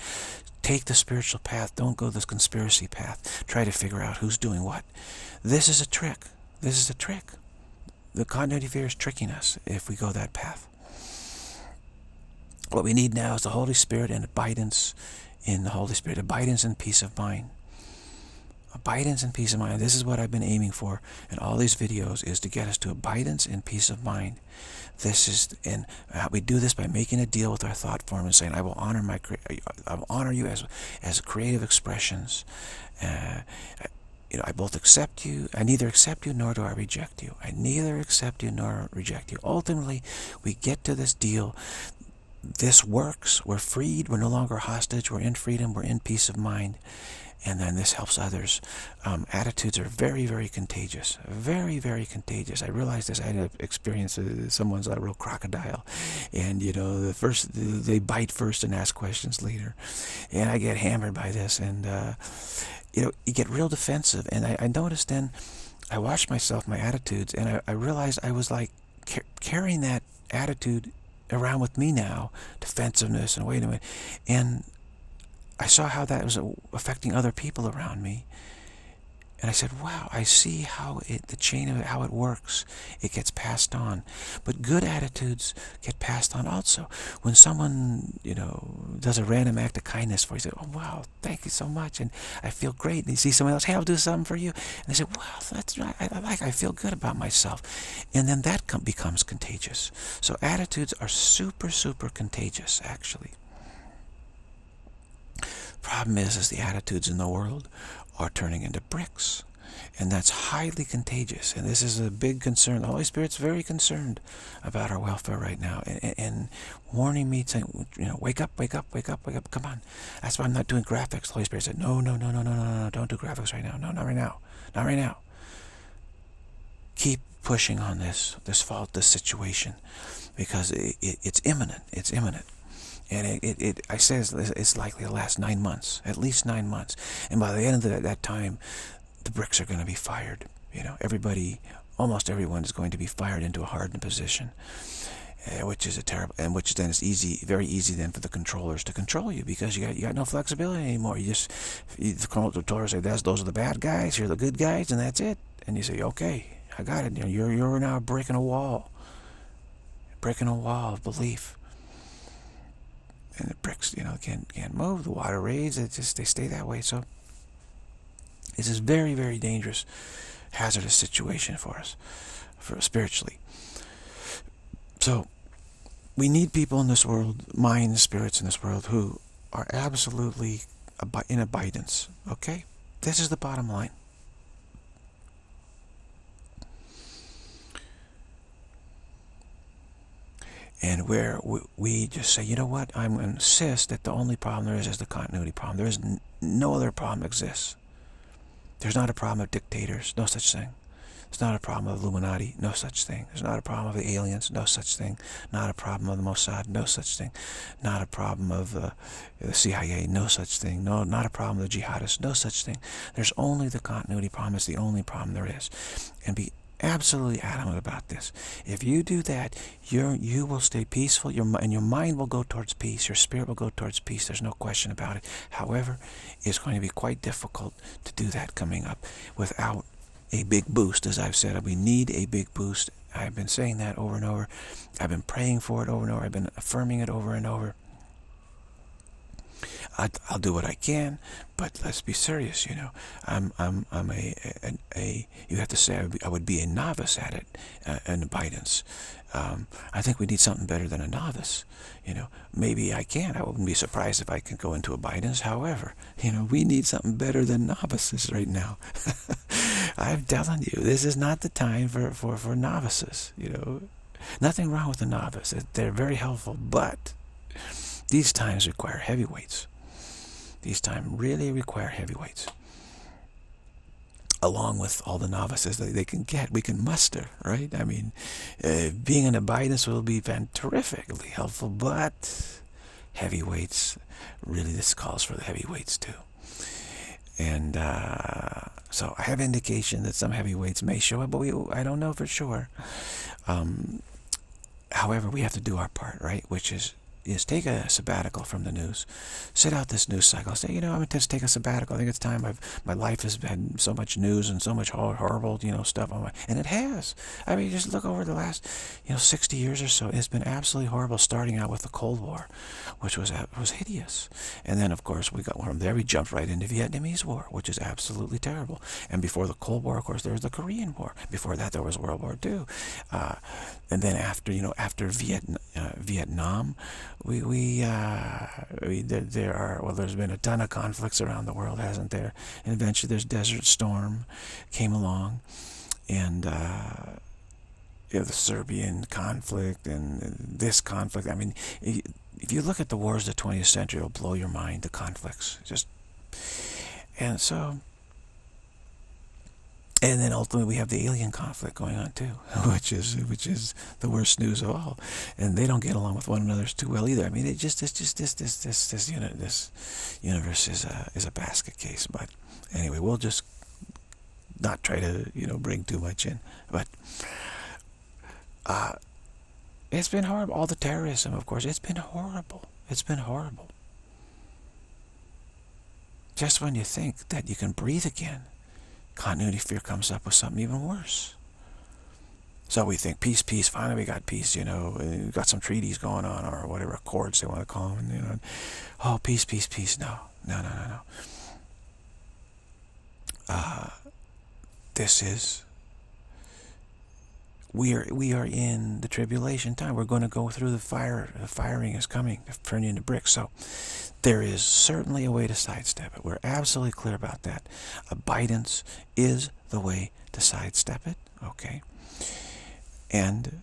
Take the spiritual path. Don't go this conspiracy path. Try to figure out who's doing what. This is a trick. This is a trick. The continuity fear is tricking us if we go that path. What we need now is the Holy Spirit and abidance in the Holy Spirit, abidance and peace of mind abidance and peace of mind. This is what I've been aiming for in all these videos is to get us to abidance and peace of mind. This is, and we do this by making a deal with our thought form and saying, I will honor my, I will honor you as, as creative expressions. Uh, you know, I both accept you, I neither accept you nor do I reject you. I neither accept you nor reject you. Ultimately, we get to this deal. This works. We're freed. We're no longer hostage. We're in freedom. We're in peace of mind and then this helps others. Um, attitudes are very, very contagious. Very, very contagious. I realized this. I had an experience. Uh, someone's a real crocodile, and you know, the first they bite first and ask questions later, and I get hammered by this, and uh, you know, you get real defensive. And I, I noticed then, I watched myself, my attitudes, and I, I realized I was like ca carrying that attitude around with me now, defensiveness, and wait a minute, and I saw how that was uh, affecting other people around me. And I said, wow, I see how it, the chain of it, how it works. It gets passed on. But good attitudes get passed on also. When someone, you know, does a random act of kindness for you, say, oh, wow, thank you so much. And I feel great. And you see someone else, hey, I'll do something for you. And they say, wow, that's right. I, I like, I feel good about myself. And then that becomes contagious. So attitudes are super, super contagious, actually. Problem is, is the attitudes in the world are turning into bricks. And that's highly contagious. And this is a big concern. The Holy Spirit's very concerned about our welfare right now. And, and, warning me, saying, you know, wake up, wake up, wake up, wake up, come on. That's why I'm not doing graphics. The Holy Spirit said, no, no, no, no, no, no, no, don't do graphics right now. No, not right now. Not right now. Keep pushing on this, this fault, this situation, because it, it, it's imminent. It's imminent. And it, it, it I say it's, likely to last nine months, at least nine months. And by the end of that, that time, the bricks are going to be fired. You know, everybody, almost everyone is going to be fired into a hardened position. Uh, which is a terrible, and which then is easy, very easy then for the controllers to control you because you got you got no flexibility anymore. You just you, the controllers say that's those are the bad guys, you're the good guys, and that's it. And you say, okay, I got it. You're you're now breaking a wall, breaking a wall of belief and the bricks, you know, can't can't move. The water raises. It just they stay that way. So it's a very very dangerous, hazardous situation for us, for spiritually. So we need people in this world, minds, spirits in this world, who are absolutely in abidance. Okay, this is the bottom line. And where we just say, you know what, I'm insist that the only problem there is is the continuity problem. There is no other problem exists. There's not a problem of dictators, no such thing. There's not a problem of Illuminati, no such thing. There's not a problem of the aliens, no such thing. Not a problem of the Mossad, no such thing. Not a problem of uh, the CIA, no such thing. No, not a problem of the jihadists, no such thing. There's only the continuity problem. It's the only problem there is. And be absolutely adamant about this. If you do that, you you will stay peaceful, your, and your mind will go towards peace. Your spirit will go towards peace. There's no question about it. However, it's going to be quite difficult to do that coming up without a big boost, as I've said. We need a big boost. I've been saying that over and over. I've been praying for it over and over. I've been affirming it over and over. I, will do what I can, but let's be serious. You know, I'm I'm I'm a a, a you have to say I would be, I would be a novice at it, uh, in abidance. Um, I think we need something better than a novice. You know, maybe I can. I wouldn't be surprised if I can go into abidance. However, you know, we need something better than novices right now. I'm telling you, this is not the time for, for, for novices. You know, nothing wrong with a novice. They're very helpful, but these times require heavyweights. These times really require heavyweights. Along with all the novices that they can get, we can muster, right? I mean, uh, being an abidance will be terrifically helpful, but heavyweights, really this calls for the heavyweights too. And uh, so I have indication that some heavyweights may show up, but we, I don't know for sure. Um, however, we have to do our part, right? Which is is take a sabbatical from the news. Sit out this news cycle. Say, you know, I'm going to take a sabbatical. I think it's time. I've, my life has had so much news and so much horrible, you know, stuff on my, and it has. I mean, just look over the last, you know, 60 years or so. It's been absolutely horrible. Starting out with the Cold War, which was was hideous, and then of course we got from there we jumped right into Vietnamese War, which is absolutely terrible. And before the Cold War, of course, there was the Korean War. Before that, there was World War II, uh, and then after, you know, after Vietnam, uh, Vietnam we we, uh, we there, there, are well there's been a ton of conflicts around the world hasn't there? And eventually there's Desert Storm came along and uh, you know, the Serbian conflict and this conflict. I mean if you look at the wars of the 20th century it'll blow your mind the conflicts. Just and so and then ultimately we have the alien conflict going on too, which is which is the worst news of all. And they don't get along with one another too well either. I mean, it just it's just this this this this unit this universe is a is a basket case. But anyway, we'll just not try to you know bring too much in. But uh, it's been horrible. All the terrorism, of course, it's been horrible. It's been horrible. Just when you think that you can breathe again continuity fear comes up with something even worse. So we think peace, peace. Finally, we got peace. You know, we got some treaties going on, or whatever accords they want to call them. You know, oh, peace, peace, peace. No, no, no, no, no. Uh, this is we are we are in the tribulation time. We're going to go through the fire. The firing is coming turn into bricks. So there is certainly a way to sidestep it. We're absolutely clear about that. Abidance is the way to sidestep it. Okay. And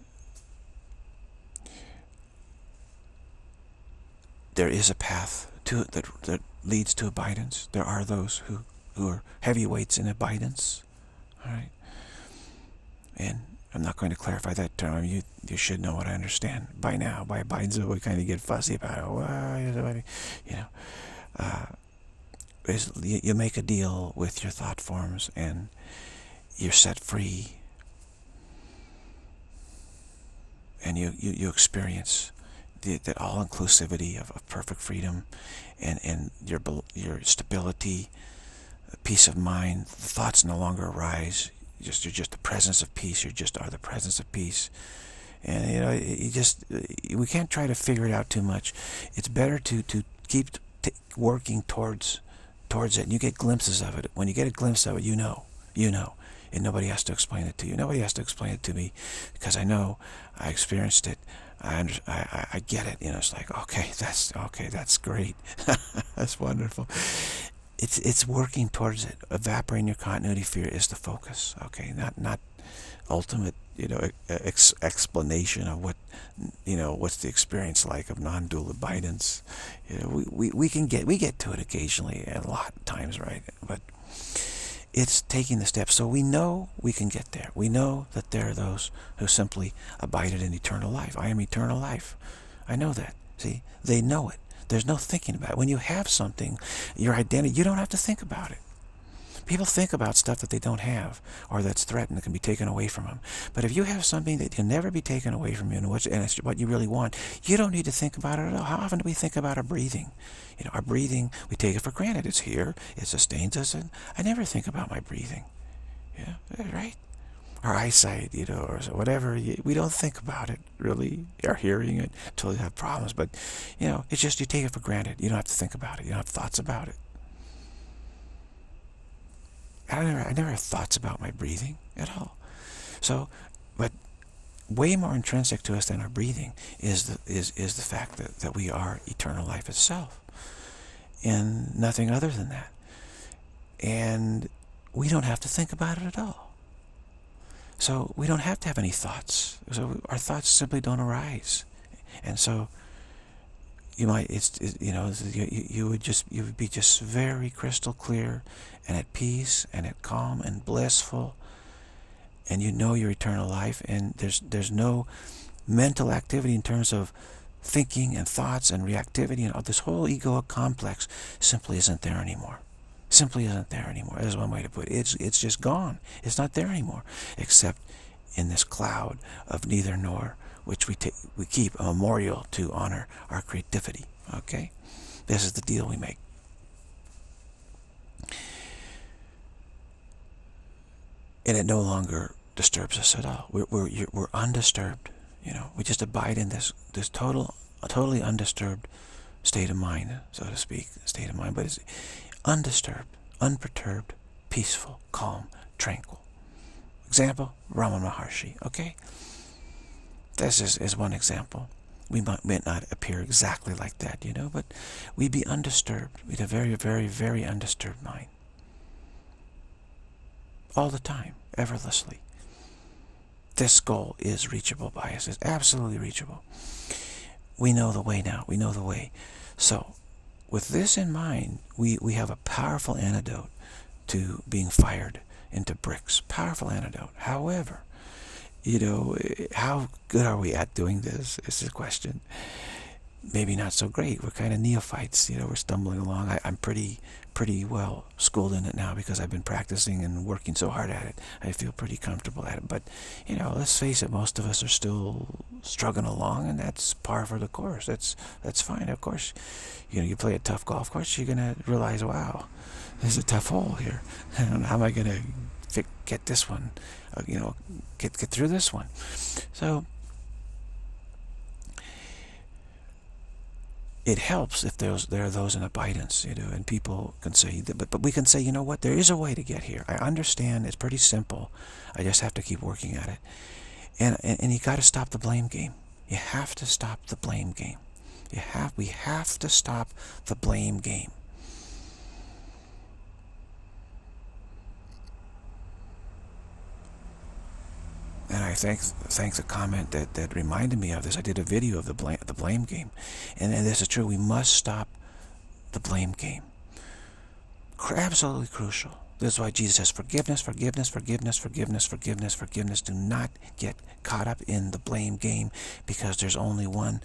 there is a path to it that, that leads to abidance. There are those who, who are heavyweights in abidance. All right. And I'm not going to clarify that term. You you should know what I understand by now. By abides, we kind of get fussy about it. Well, you know, uh, is you make a deal with your thought forms and you're set free, and you you, you experience the, that all inclusivity of, of perfect freedom, and and your your stability, peace of mind. The thoughts no longer arise just you're just the presence of peace. You just are the presence of peace. And you know, you just we can't try to figure it out too much. It's better to to keep working towards towards it. And you get glimpses of it. When you get a glimpse of it, you know, you know, and nobody has to explain it to you. Nobody has to explain it to me because I know I experienced it. I, under, I, I get it. You know, it's like, okay, that's okay, that's great. that's wonderful it's it's working towards it. Evaporating your continuity fear is the focus. Okay, not not ultimate you know ex explanation of what you know what's the experience like of non-dual abidance. You know, we, we we can get we get to it occasionally, a lot of times, right? But it's taking the steps. So we know we can get there. We know that there are those who simply abided in eternal life. I am eternal life. I know that. See, they know it. There's no thinking about it. When you have something, your identity, you don't have to think about it. People think about stuff that they don't have or that's threatened that can be taken away from them. But if you have something that can never be taken away from you and, and it's what you really want, you don't need to think about it at all. How often do we think about our breathing? You know, our breathing, we take it for granted. It's here. It sustains us. And I never think about my breathing. Yeah, right? Our eyesight, you know, or whatever. We don't think about it, really. Our hearing it until you have problems. But, you know, it's just you take it for granted. You don't have to think about it. You don't have thoughts about it. I never, I never have thoughts about my breathing at all. So, but way more intrinsic to us than our breathing is the, is, is the fact that, that we are eternal life itself. And nothing other than that. And we don't have to think about it at all. So we don't have to have any thoughts. So our thoughts simply don't arise. And so you might, it's, it, you know, you, you would just, you would be just very crystal clear and at peace and at calm and blissful. And you know your eternal life and there's, there's no mental activity in terms of thinking and thoughts and reactivity and all this whole ego complex simply isn't there anymore simply isn't there anymore. There's one way to put it. It's, it's just gone. It's not there anymore, except in this cloud of neither nor, which we, we keep a memorial to honor our creativity. Okay? This is the deal we make. And it no longer disturbs us at all. We're, we're, we're undisturbed. You know, we just abide in this, this total, totally undisturbed state of mind, so to speak, state of mind. But it's, undisturbed, unperturbed, peaceful, calm, tranquil. Example, Ramana Maharshi, okay? This is, is one example. We might, might not appear exactly like that, you know, but we'd be undisturbed. We'd have a very, very, very undisturbed mind. All the time, effortlessly. This goal is reachable by us. It's absolutely reachable. We know the way now. We know the way. So, with this in mind, we, we have a powerful antidote to being fired into bricks. Powerful antidote. However, you know, eh, how good are we at doing this is the question. Maybe not so great. We're kind of neophytes, you know, we're stumbling along. I, I'm pretty pretty well schooled in it now because I've been practicing and working so hard at it. I feel pretty comfortable at it. But, you know, let's face it, most of us are still struggling along, and that's par for the course. That's that's fine. Of course, you know, you play a tough golf course, you're going to realize, wow, there's a tough hole here. How am I going to get this one, uh, you know, get, get through this one? So, it helps if there's there are those in abidance, you know, and people can say, but but we can say, you know what, there is a way to get here. I understand it's pretty simple. I just have to keep working at it, and and, and you got to stop the blame game. You have to stop the blame game. You have we have to stop the blame game. And I thank thank the comment that that reminded me of this. I did a video of the blame the blame game, and, and this is true. We must stop the blame game. Absolutely crucial. This is why Jesus says forgiveness, forgiveness, forgiveness, forgiveness, forgiveness, forgiveness. Do not get caught up in the blame game because there's only one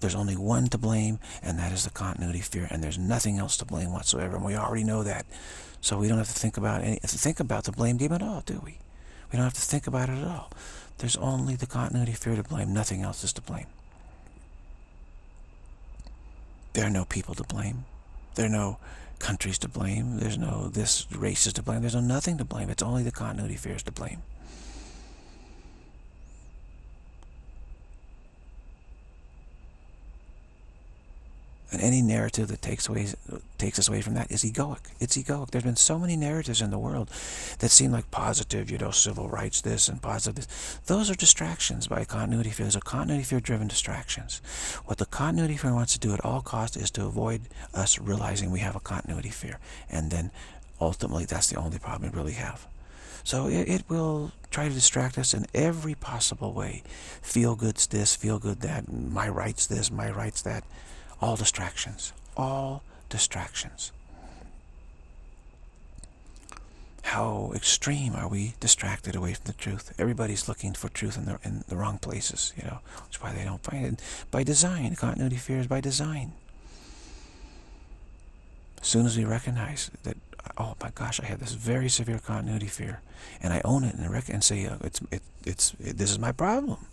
there's only one to blame, and that is the continuity fear, and there's nothing else to blame whatsoever, and we already know that. So we don't have to think about any think about the blame game at all, do we? We don't have to think about it at all. There's only the continuity fear to blame. Nothing else is to blame. There are no people to blame. There are no countries to blame. There's no this race is to blame. There's no nothing to blame. It's only the continuity fears to blame. And any narrative that takes away takes us away from that is egoic. It's egoic. There's been so many narratives in the world that seem like positive, you know, civil rights this and positive this. Those are distractions by continuity fear. Those are continuity fear-driven distractions. What the continuity fear wants to do at all costs is to avoid us realizing we have a continuity fear. And then ultimately that's the only problem we really have. So it, it will try to distract us in every possible way. Feel good's this, feel good that, my rights this, my rights that. All distractions. All distractions. How extreme are we distracted away from the truth? Everybody's looking for truth in the, in the wrong places, you know. That's why they don't find it. By design. Continuity fear is by design. As soon as we recognize that, oh my gosh, I have this very severe continuity fear, and I own it and, rec and say, uh, it's, it, it's, it, this is my problem.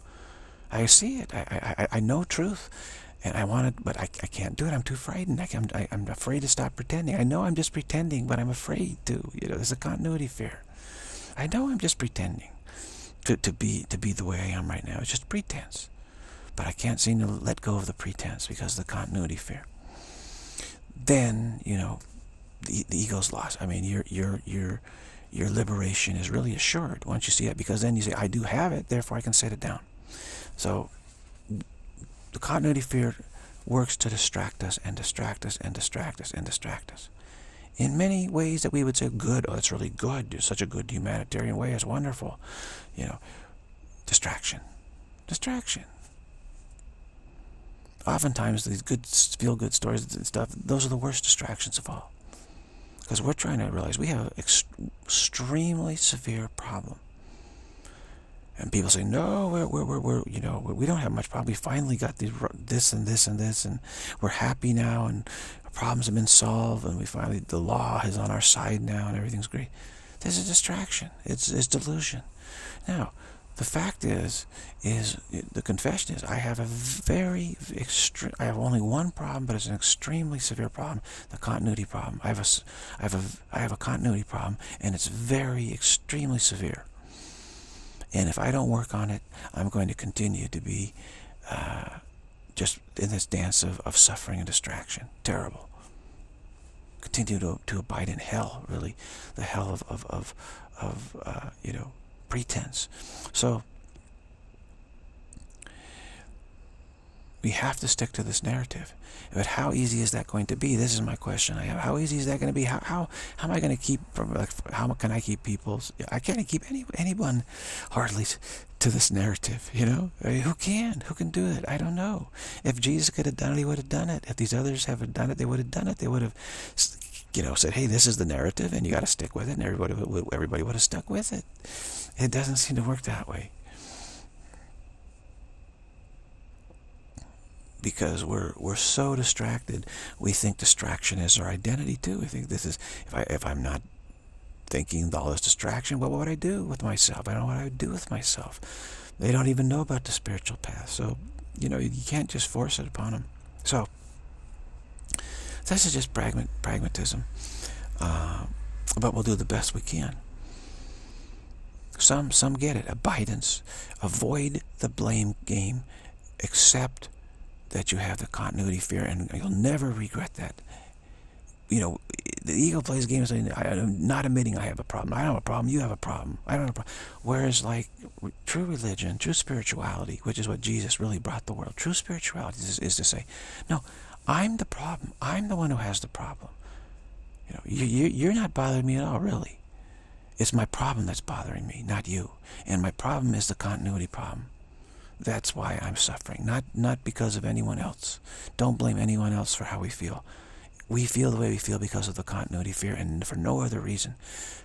I see it. I, I, I know truth. And I wanted, but I, I can't do it. I'm too frightened. I, am I, I'm afraid to stop pretending. I know I'm just pretending, but I'm afraid to. You know, there's a continuity fear. I know I'm just pretending. to, to be to be the way I am right now. It's just pretense. But I can't seem to let go of the pretense because of the continuity fear. Then, you know, the, the ego's lost. I mean, your your your your liberation is really assured once you see it, because then you say, I do have it, therefore I can set it down. So the continuity fear works to distract us and distract us and distract us and distract us. In many ways that we would say, good, oh, that's really good. Such a good humanitarian way. It's wonderful. You know, distraction. Distraction. Oftentimes, these good, feel-good stories and stuff, those are the worst distractions of all. Because we're trying to realize we have an extremely severe problem. And people say, no, we're, we're, we're, you know, we don't have much problem. We finally got the, this and this and this, and we're happy now, and problems have been solved, and we finally, the law is on our side now, and everything's great. There's a distraction. It's, it's delusion. Now, the fact is, is the confession is I have a very extreme. I have only one problem, but it's an extremely severe problem: the continuity problem. I have a, I have a, I have a continuity problem, and it's very extremely severe. And if I don't work on it, I'm going to continue to be uh, just in this dance of, of suffering and distraction. Terrible. Continue to, to abide in hell, really, the hell of, of, of, of uh, you know, pretense. So we have to stick to this narrative. But how easy is that going to be? This is my question I have. How easy is that going to be? How how, how am I going to keep like how can I keep people? I can't keep any anyone hardly to this narrative. You know, I mean, who can? Who can do it? I don't know. If Jesus could have done it, he would have done it. If these others haven't done it, they would have done it. They would have, you know, said, "Hey, this is the narrative, and you got to stick with it." And everybody would everybody would have stuck with it. It doesn't seem to work that way. Because we're we're so distracted. We think distraction is our identity too. We think this is if I if I'm not thinking all this distraction, what would I do with myself? I don't know what I would do with myself. They don't even know about the spiritual path. So, you know, you can't just force it upon them. So, this is just pragmat pragmatism. Uh, but we'll do the best we can. Some some get it. Abidance. Avoid the blame game. Accept that you have the continuity fear, and you'll never regret that. You know, the ego plays games. I'm not admitting I have a problem. I don't have a problem. You have a problem. I don't have a problem. Whereas, like true religion, true spirituality, which is what Jesus really brought the world. True spirituality is, is to say, no, I'm the problem. I'm the one who has the problem. You know, you, you, you're not bothering me at all, really. It's my problem that's bothering me, not you. And my problem is the continuity problem. That's why I'm suffering, not, not because of anyone else. Don't blame anyone else for how we feel. We feel the way we feel because of the continuity fear and for no other reason.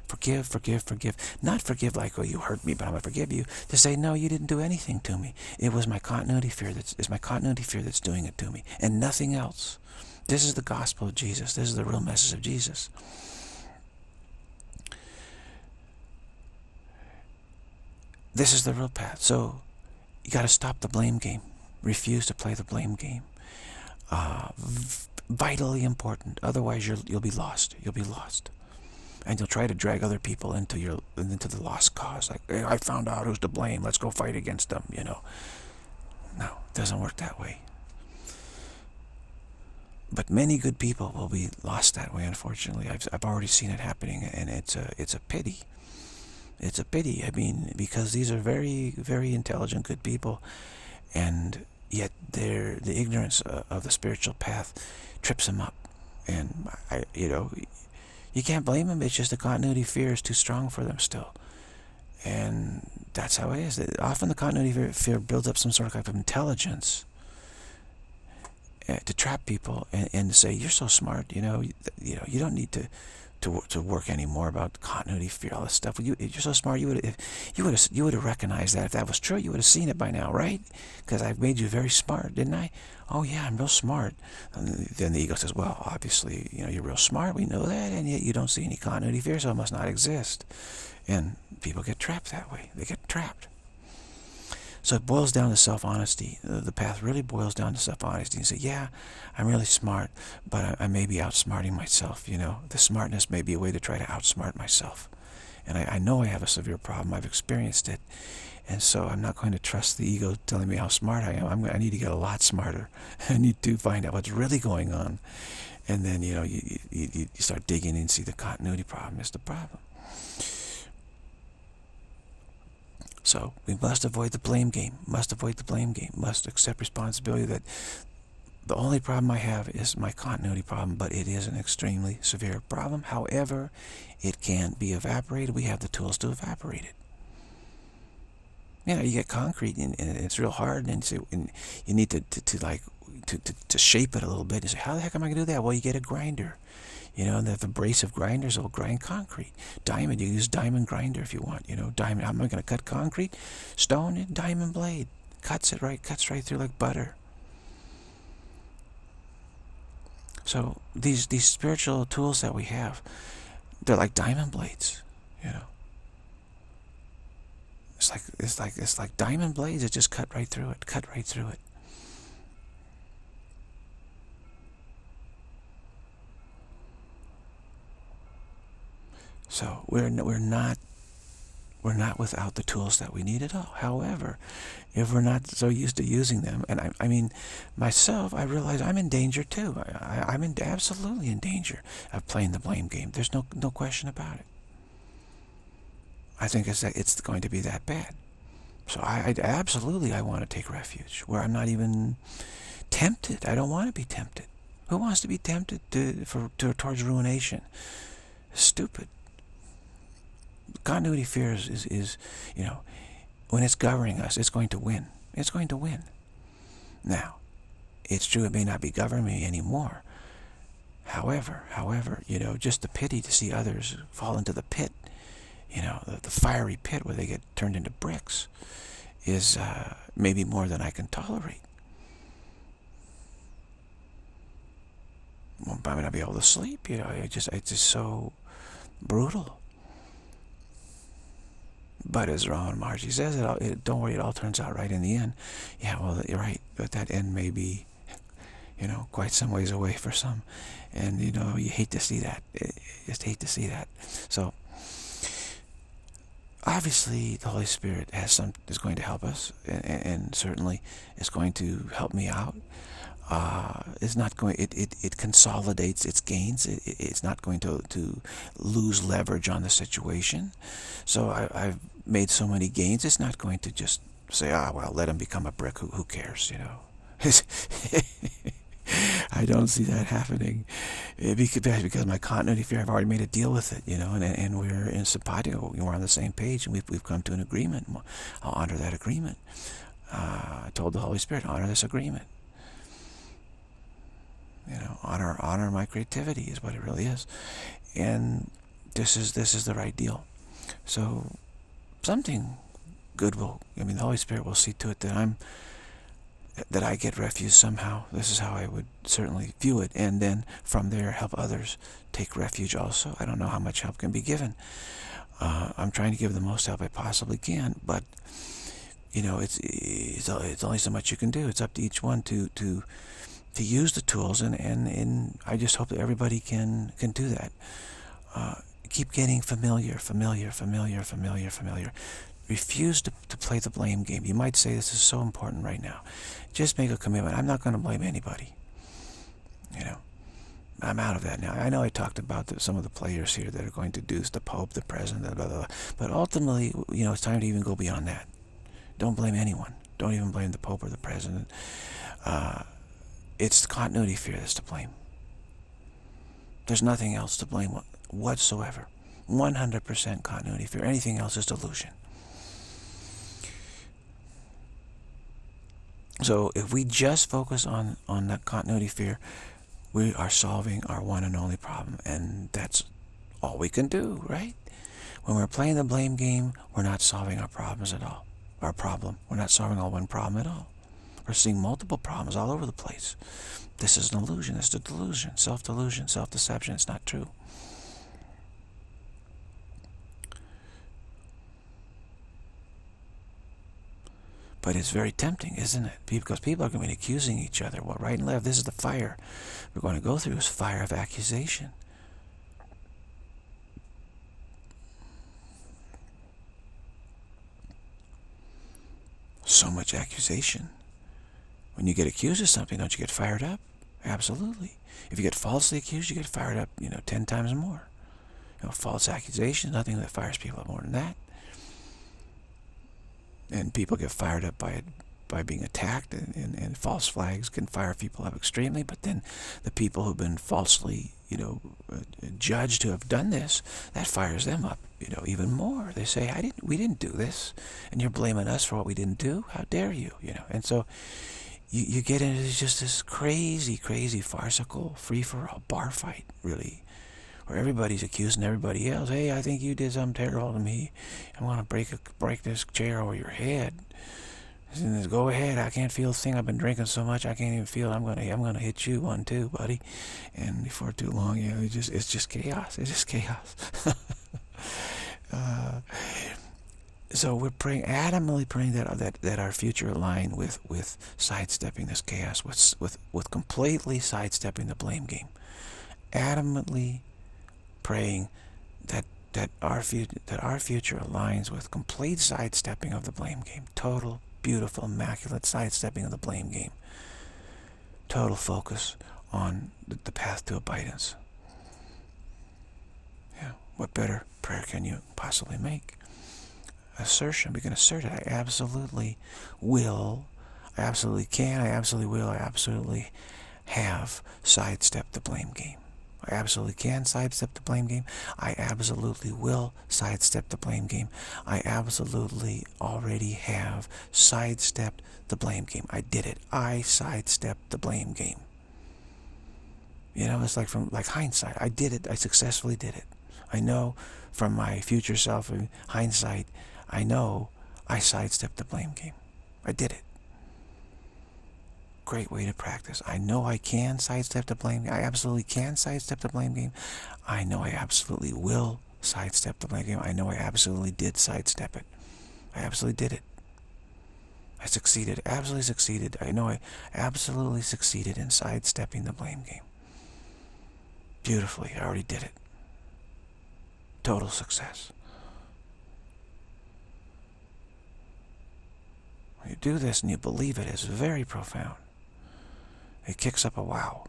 Forgive, forgive, forgive. Not forgive like, oh, you hurt me, but I'm going to forgive you. To say, no, you didn't do anything to me. It was my continuity fear that's, it's my continuity fear that's doing it to me and nothing else. This is the gospel of Jesus. This is the real message of Jesus. This is the real path. So you got to stop the blame game. Refuse to play the blame game. Uh, vitally important. Otherwise, you'll you'll be lost. You'll be lost, and you'll try to drag other people into your into the lost cause. Like hey, I found out who's to blame. Let's go fight against them. You know. No, it doesn't work that way. But many good people will be lost that way. Unfortunately, I've I've already seen it happening, and it's a it's a pity it's a pity. I mean, because these are very, very intelligent, good people, and yet their the ignorance uh, of the spiritual path trips them up. And I, you know, you can't blame them. It's just the continuity fear is too strong for them still, and that's how it is. Often the continuity fear builds up some sort of intelligence uh, to trap people and, and say you're so smart. You know, you, you know, you don't need to to to work anymore about continuity fear, all this stuff. You, you're so smart. You would you would have you would have recognized that if that was true. You would have seen it by now, right? Because I've made you very smart, didn't I? Oh yeah, I'm real smart. And then the ego says, well, obviously, you know, you're real smart. We know that, and yet you don't see any continuity fear, so it must not exist. And people get trapped that way. They get trapped. So it boils down to self-honesty. The path really boils down to self-honesty. You say, yeah, I'm really smart, but I, I may be outsmarting myself, you know. The smartness may be a way to try to outsmart myself. And I, I know I have a severe problem. I've experienced it. And so I'm not going to trust the ego telling me how smart I am. I'm, I need to get a lot smarter. I need to find out what's really going on. And then, you know, you, you, you start digging and see the continuity problem is the problem. So we must avoid the blame game, must avoid the blame game, must accept responsibility that the only problem I have is my continuity problem, but it is an extremely severe problem. However, it can be evaporated. We have the tools to evaporate it. Know, you get concrete and, and it's real hard and, so, and you need to, to, to like to, to, to, shape it a little bit. You say, how the heck am I going to do that? Well, you get a grinder. You know, that the abrasive grinders will grind concrete. Diamond, you use diamond grinder if you want. You know, diamond, how am I going to cut concrete? Stone, and diamond blade. Cuts it right, cuts right through like butter. So these these spiritual tools that we have, they're like diamond blades, you know. It's like it's like it's like diamond blades that just cut right through it, cut right through it. So we're we're not we're not without the tools that we need at all. However, if we're not so used to using them, and I, I mean, myself, I realize I'm in danger too. I, am in absolutely in danger of playing the blame game. There's no no question about it. I think it's it's going to be that bad. So I, I absolutely I want to take refuge where I'm not even tempted. I don't want to be tempted. Who wants to be tempted to for to, towards ruination? Stupid continuity fear is, is, is, you know, when it's governing us, it's going to win. It's going to win. Now, it's true it may not be governing me anymore. However, however, you know, just the pity to see others fall into the pit, you know, the, the fiery pit where they get turned into bricks is uh, maybe more than I can tolerate. Well, I may not be able to sleep, you know, it just, it's just so brutal. But as Ron Margie says, it, all, it, don't worry, it all turns out right in the end. Yeah, well, you're right, but that end may be, you know, quite some ways away for some. And, you know, you hate to see that. You just hate to see that. So, obviously, the Holy Spirit has some is going to help us, and, and certainly is going to help me out uh, is not going. It, it it consolidates its gains. It, it's not going to to lose leverage on the situation. So I, I've made so many gains. It's not going to just say, ah, well, let him become a brick. Who who cares? You know. I don't see that happening because because my continuity fear. I've already made a deal with it, you know, and and we're in simpatio. We're on the same page, and we've we've come to an agreement. I'll honor that agreement. Uh, I told the Holy Spirit, honor this agreement. You know, honor honor my creativity is what it really is, and this is this is the right deal. So something good will. I mean, the Holy Spirit will see to it that I'm that I get refuge somehow. This is how I would certainly view it, and then from there help others take refuge also. I don't know how much help can be given. Uh, I'm trying to give the most help I possibly can, but you know, it's, it's it's only so much you can do. It's up to each one to to to use the tools, and, and, and I just hope that everybody can, can do that. Uh, keep getting familiar, familiar, familiar, familiar, familiar. Refuse to, to play the blame game. You might say this is so important right now. Just make a commitment. I'm not going to blame anybody. You know, I'm out of that now. I know I talked about the, some of the players here that are going to do the Pope, the President, blah, blah, blah. But ultimately, you know, it's time to even go beyond that. Don't blame anyone. Don't even blame the Pope or the President. Uh, it's continuity fear that's to blame. There's nothing else to blame whatsoever. 100% continuity fear. Anything else is delusion. So if we just focus on, on that continuity fear, we are solving our one and only problem. And that's all we can do, right? When we're playing the blame game, we're not solving our problems at all. Our problem. We're not solving our one problem at all. We're seeing multiple problems all over the place. This is an illusion. It's a delusion, self-delusion, self-deception. It's not true. But it's very tempting, isn't it? Because people are going to be accusing each other. Well, right and left, this is the fire we're going to go through This fire of accusation. So much accusation. When you get accused of something, don't you get fired up? Absolutely. If you get falsely accused, you get fired up, you know, ten times more. You know, false accusations, nothing that fires people up more than that. And people get fired up by it by being attacked, and, and, and false flags can fire people up extremely. But then the people who've been falsely, you know, uh, judged to have done this, that fires them up, you know, even more. They say, "I didn't, we didn't do this, and you're blaming us for what we didn't do. How dare you?" You know, and so you you get into just this crazy, crazy, farcical, free-for-all bar fight, really, where everybody's accusing everybody else. Hey, I think you did something terrible to me. I'm gonna break a, break this chair over your head. And go ahead. I can't feel a thing. I've been drinking so much. I can't even feel. It. I'm gonna. I'm gonna hit you one too, buddy. And before too long, you know, just it's just chaos. It's just chaos. uh, so we're praying, adamantly praying that that that our future align with with sidestepping this chaos, with with with completely sidestepping the blame game. Adamantly praying that that our future that our future aligns with complete sidestepping of the blame game, total beautiful, immaculate sidestepping of the blame game. Total focus on the, the path to abundance. Yeah, what better prayer can you possibly make? Assertion, we can assert it. I absolutely will, I absolutely can, I absolutely will, I absolutely have sidestepped the blame game. I absolutely can sidestep the blame game. I absolutely will sidestep the blame game. I absolutely already have sidestepped the blame game. I did it. I sidestepped the blame game. You know, it's like from like hindsight. I did it. I successfully did it. I know from my future self in hindsight, I know I sidestepped the blame game. I did it great way to practice. I know I can sidestep the blame game. I absolutely can sidestep the blame game. I know I absolutely will sidestep the blame game. I know I absolutely did sidestep it. I absolutely did it. I succeeded, absolutely succeeded. I know I absolutely succeeded in sidestepping the blame game. Beautifully, I already did it. Total success. When you do this and you believe it, it's very profound. It kicks up a wow.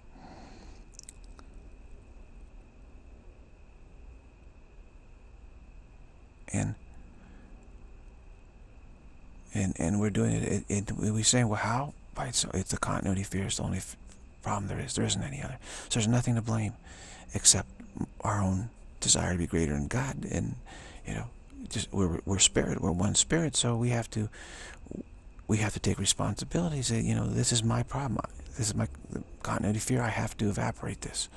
And and and we're doing it. it, it we say, well, how? By it's the continuity fear is the only problem there is. There isn't any other. So there's nothing to blame, except our own desire to be greater than God. And you know, just we're we're spirit. We're one spirit. So we have to we have to take responsibility. Say, you know, this is my problem. This is my continuity fear. I have to evaporate this.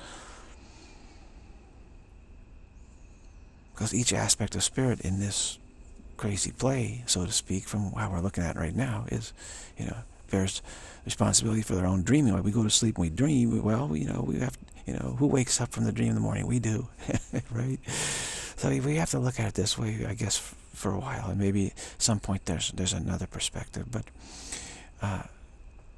Because each aspect of spirit in this crazy play, so to speak, from how we're looking at right now, is, you know, bears responsibility for their own dreaming. Like we go to sleep and we dream, well, you know, we have, you know, who wakes up from the dream in the morning? We do, right? So we have to look at it this way, I guess, for a while, and maybe at some point there's there's another perspective. But uh,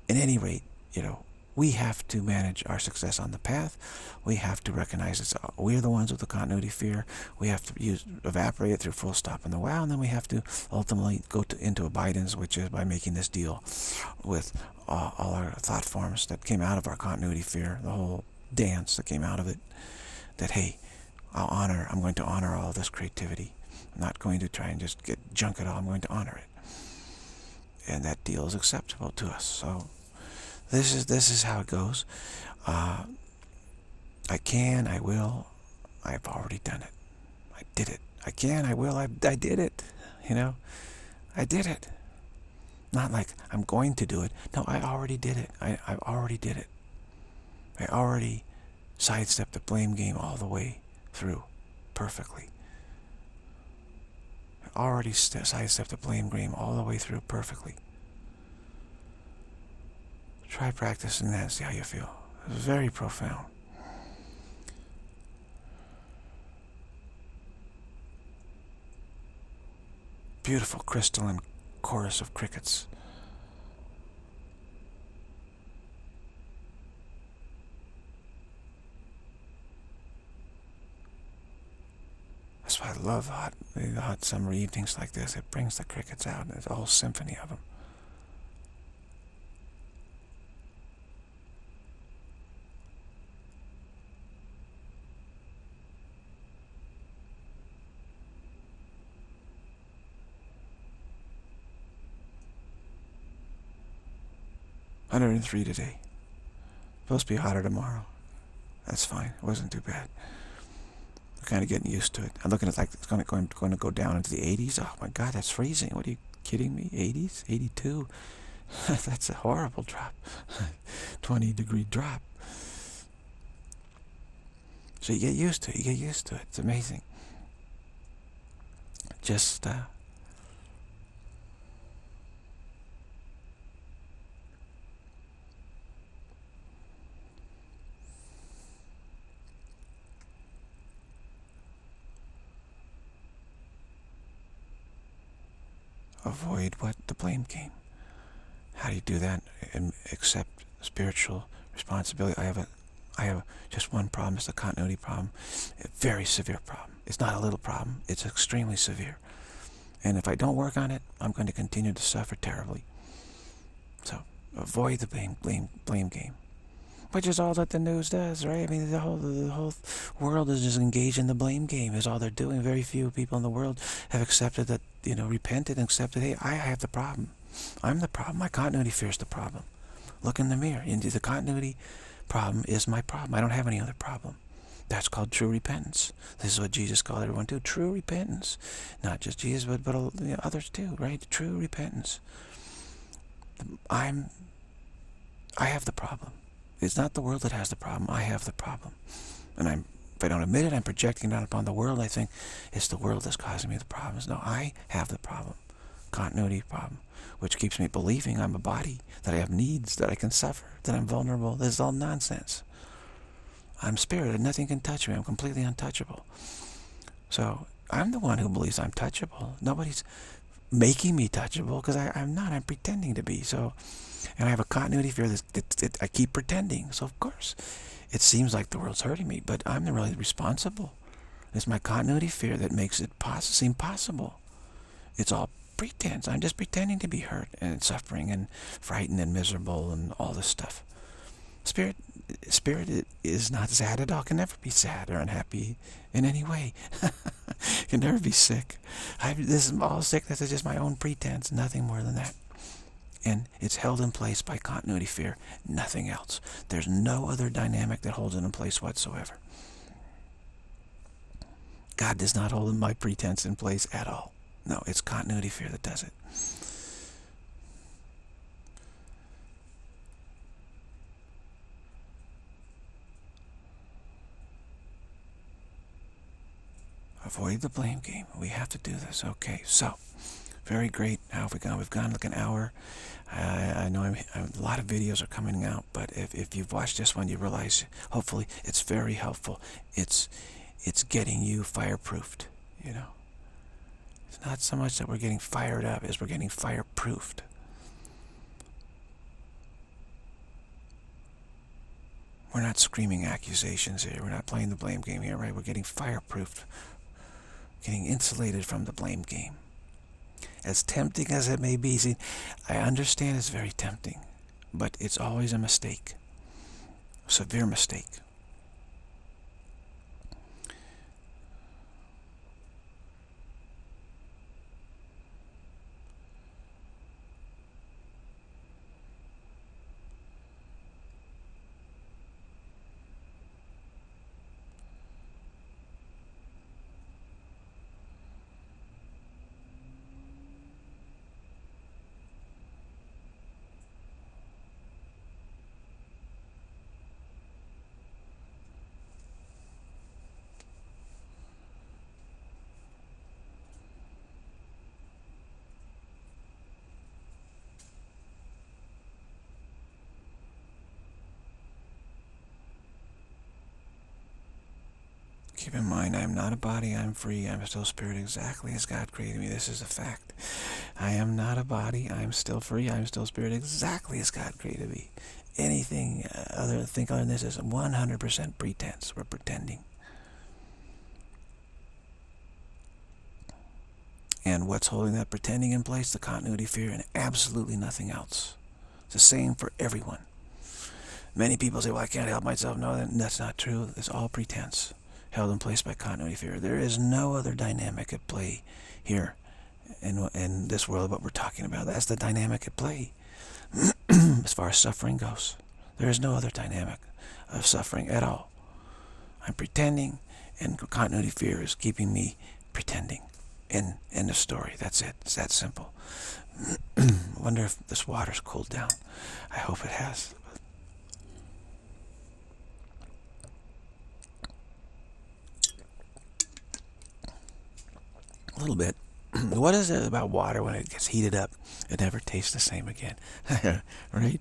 at any rate, you know, we have to manage our success on the path. We have to recognize it's we're the ones with the continuity fear. We have to use evaporate it through full stop and the wow, and then we have to ultimately go to, into abidance, which is by making this deal with uh, all our thought forms that came out of our continuity fear, the whole dance that came out of it. That hey, I'll honor. I'm going to honor all this creativity. I'm not going to try and just get junk it all. I'm going to honor it, and that deal is acceptable to us. So this is this is how it goes. Uh, I can, I will, I've already done it. I did it. I can, I will, I, I did it. You know, I did it. Not like I'm going to do it. No, I already did it. I, I already did it. I already sidestepped the blame game all the way through perfectly. I already sidestepped the blame game all the way through perfectly. Try practicing that and see how you feel. It's very profound. Beautiful crystalline chorus of crickets. That's why I love hot, the hot summer evenings like this. It brings the crickets out, and it's a whole symphony of them. 103 today. Supposed to be hotter tomorrow. That's fine. It wasn't too bad. We're kind of getting used to it. I'm looking at like it's going to, going, going to go down into the 80s. Oh my God, that's freezing. What are you kidding me? 80s? 82? that's a horrible drop. 20 degree drop. So you get used to it. You get used to it. It's amazing. Just uh, avoid what? The blame game. How do you do that and accept spiritual responsibility? I have a I have just one problem, it's a continuity problem. A very severe problem. It's not a little problem, it's extremely severe. And if I don't work on it, I'm going to continue to suffer terribly. So avoid the blame blame blame game. Which is all that the news does, right? I mean, the whole the whole world is just engaged in the blame game. Is all they're doing. Very few people in the world have accepted that, you know, repented and accepted. Hey, I have the problem. I'm the problem. My continuity fear is the problem. Look in the mirror. Into the continuity problem is my problem. I don't have any other problem. That's called true repentance. This is what Jesus called everyone to. True repentance. Not just Jesus, but, but you know, others too, right? True repentance. I'm, I have the problem. It's not the world that has the problem. I have the problem. And I'm, if I don't admit it, I'm projecting it upon the world. I think it's the world that's causing me the problems. No, I have the problem. Continuity problem. Which keeps me believing I'm a body, that I have needs, that I can suffer, that I'm vulnerable. This is all nonsense. I'm spirit and nothing can touch me. I'm completely untouchable. So I'm the one who believes I'm touchable. Nobody's making me touchable because I'm not. I'm pretending to be. So and I have a continuity fear that, that, that, I keep pretending. So of course, it seems like the world's hurting me, but I'm really responsible. It's my continuity fear that makes it poss seem possible. It's all pretense. I'm just pretending to be hurt and suffering and frightened and miserable and all this stuff. Spirit, spirit is not sad at all. Can never be sad or unhappy in any way. Can never be sick. I, this is all sickness is just my own pretense. Nothing more than that and it's held in place by continuity fear, nothing else. There's no other dynamic that holds it in place whatsoever. God does not hold my pretense in place at all. No, it's continuity fear that does it. Avoid the blame game. We have to do this. Okay, so very great. How have we gone? We've gone like an hour. I, I know I'm, lot of videos are coming out, but if, if you've watched this one, you realize hopefully it's very helpful. It's it's getting you fireproofed. You know, it's not so much that we're getting fired up as we're getting fireproofed. We're not screaming accusations here. We're not playing the blame game here, right? We're getting fireproofed, getting insulated from the blame game as tempting as it may be. See, I understand it's very tempting, but it's always a mistake, a severe mistake. Keep in mind, I am not a body, I am free, I am still spirit exactly as God created me. This is a fact. I am not a body, I am still free, I am still spirit exactly as God created me. Anything uh, other think other than this is 100% pretense. We're pretending. And what's holding that pretending in place? The continuity fear and absolutely nothing else. It's the same for everyone. Many people say, well, I can't help myself. No, that's not true. It's all pretense held in place by continuity fear. There is no other dynamic at play here in, in this world what we're talking about. That's the dynamic at play. as far as suffering goes. There is no other dynamic of suffering at all. I'm pretending, and continuity fear is keeping me pretending. In in the story. That's it. It's that simple. I wonder if this water's cooled down. I hope it has. A little bit. what is it about water when it gets heated up? It never tastes the same again. right?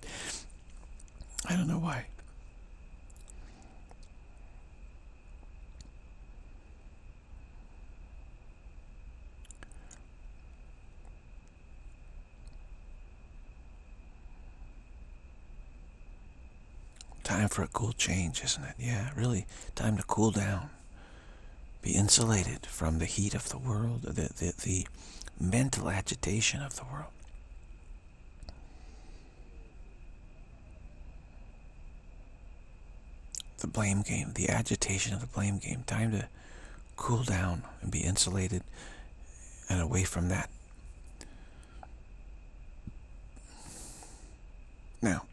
I don't know why. Time for a cool change, isn't it? Yeah, really, time to cool down. Be insulated from the heat of the world, the, the, the mental agitation of the world. The blame game, the agitation of the blame game. Time to cool down and be insulated and away from that. Now,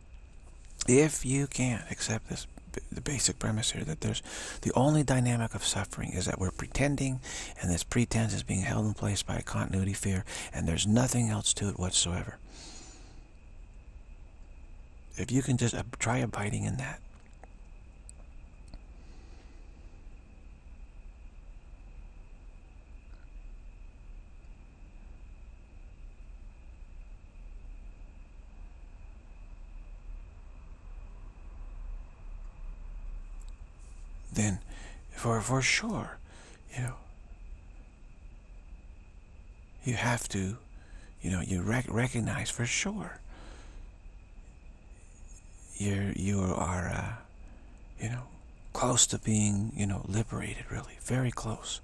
if you can't accept this the basic premise here that there's the only dynamic of suffering is that we're pretending and this pretense is being held in place by a continuity fear and there's nothing else to it whatsoever. If you can just try abiding in that then for for sure, you know, you have to, you know, you rec recognize for sure. You're you are, uh, you know, close to being, you know, liberated. Really, very close.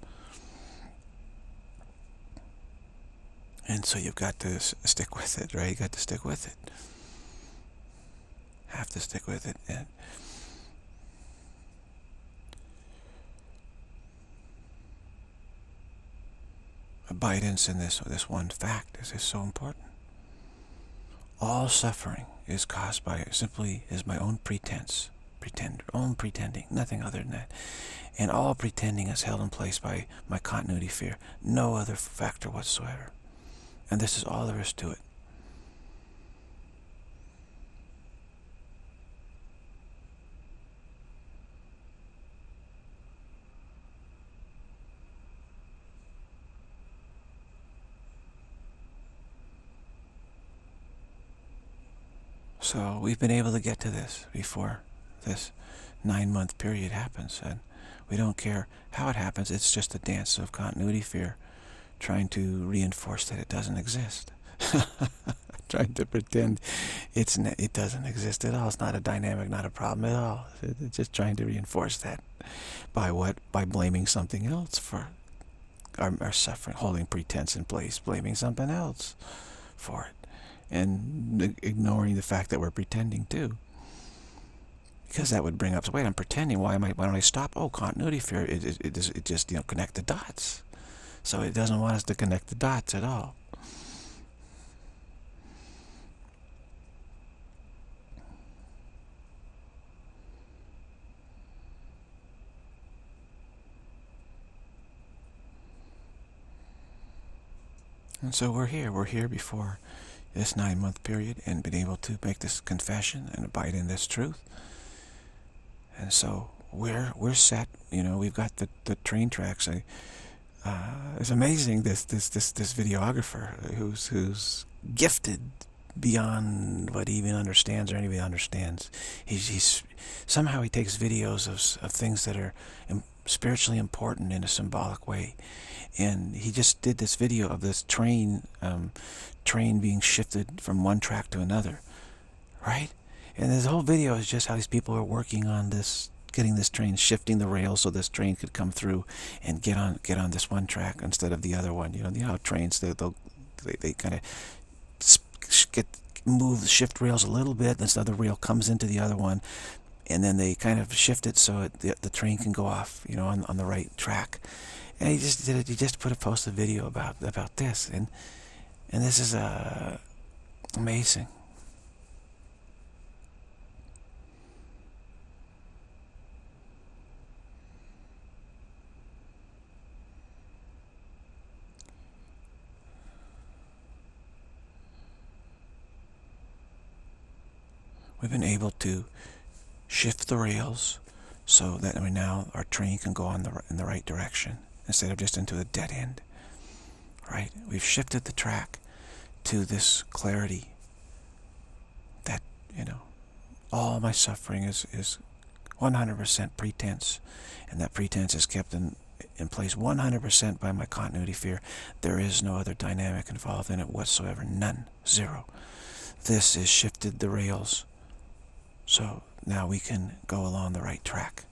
And so you've got to stick with it, right? You got to stick with it. Have to stick with it, and abidance in this this one fact is, is so important. All suffering is caused by simply is my own pretense, pretend, own pretending, nothing other than that. And all pretending is held in place by my continuity fear, no other factor whatsoever. And this is all there is to it. So we've been able to get to this before this nine-month period happens. And we don't care how it happens. It's just a dance of continuity fear trying to reinforce that it doesn't exist. trying to pretend it's it doesn't exist at all. It's not a dynamic, not a problem at all. It's just trying to reinforce that. By what? By blaming something else for our, our suffering, holding pretense in place, blaming something else for it and ignoring the fact that we're pretending too. Because that would bring up, wait, I'm pretending. Why am I? Why don't I stop? Oh, continuity fear. It it, it, just, it just you know connect the dots. So it doesn't want us to connect the dots at all. And so we're here. We're here before this nine month period and been able to make this confession and abide in this truth. And so we're we're set. You know, we've got the the train tracks. I, uh, it's amazing this this this this videographer who's who's gifted beyond what he even understands or anybody understands. He's he's somehow he takes videos of of things that are spiritually important in a symbolic way. And he just did this video of this train um, train being shifted from one track to another, right? And this whole video is just how these people are working on this, getting this train, shifting the rails so this train could come through and get on get on this one track instead of the other one. You know, you know how trains they they they kind of get move shift rails a little bit, this other rail comes into the other one, and then they kind of shift it so it, the, the train can go off, you know, on, on the right track. And he just did it. He just put a posted video about about this, and and this is uh, amazing. We've been able to shift the rails so that we now our train can go on the in the right direction instead of just into a dead end. Right? We've shifted the track to this clarity that, you know, all my suffering is, is 100% pretense. And that pretense is kept in, in place 100% by my continuity fear. There is no other dynamic involved in it whatsoever. None. Zero. This has shifted the rails. So now we can go along the right track.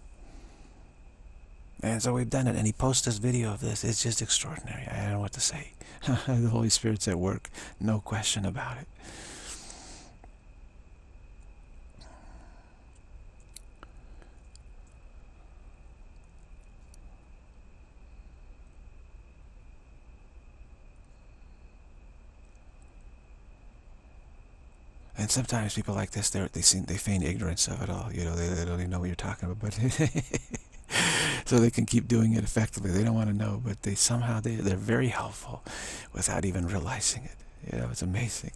And so we've done it. And he posts this video of this. It's just extraordinary. I don't know what to say. the Holy Spirit's at work. No question about it. And sometimes people like this, they they seem they feign ignorance of it all. You know, they, they don't even know what you're talking about, but so they can keep doing it effectively. They don't want to know, but they somehow they they're very helpful, without even realizing it. You know, it's amazing.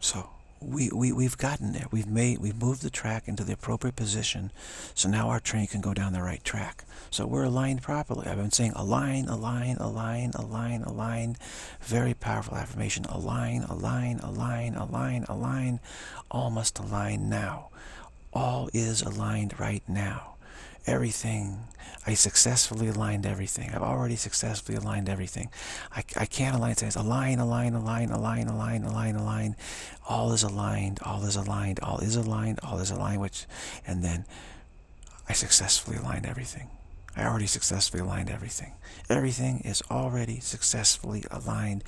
So we, we, we've gotten there. We've made, we've moved the track into the appropriate position. So now our train can go down the right track. So we're aligned properly. I've been saying align, align, align, align, align. Very powerful affirmation. Align, align, align, align, align. All must align now. All is aligned right now everything. I successfully aligned everything. I've already successfully aligned everything. I, I can't align things. Align, align, align, align, align, align, align. All is aligned. All is aligned. All is aligned. All is aligned. Which, and then I successfully aligned everything. I already successfully aligned everything. Everything is already successfully aligned.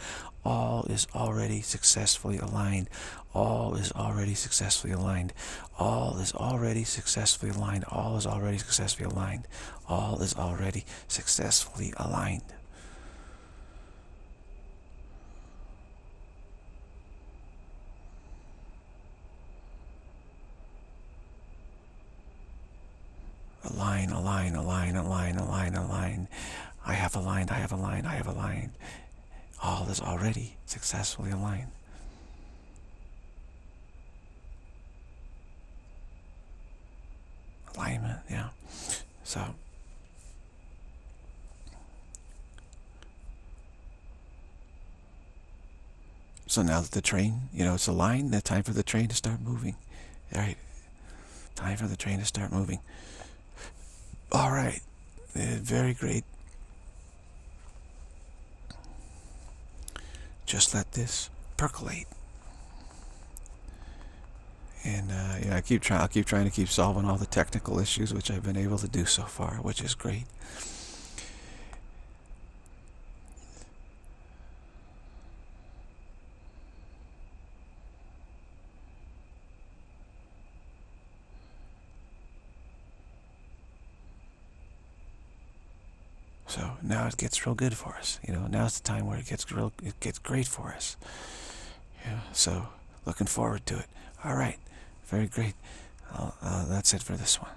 All is already successfully aligned. All is already successfully aligned. All is already successfully aligned. All is already successfully aligned. All is already successfully aligned. Align, align, align, align, align, align. I have aligned, I have aligned, I have aligned. All is already successfully aligned. Alignment, yeah. So So now that the train, you know, it's aligned, the time for the train to start moving. All right. Time for the train to start moving. All right. Uh, very great. Just let this percolate and uh, yeah, I keep trying. I'll keep trying to keep solving all the technical issues, which I've been able to do so far, which is great. So now it gets real good for us. You know, now's the time where it gets real, it gets great for us. Yeah. So looking forward to it. All right. Very great. Uh, that's it for this one.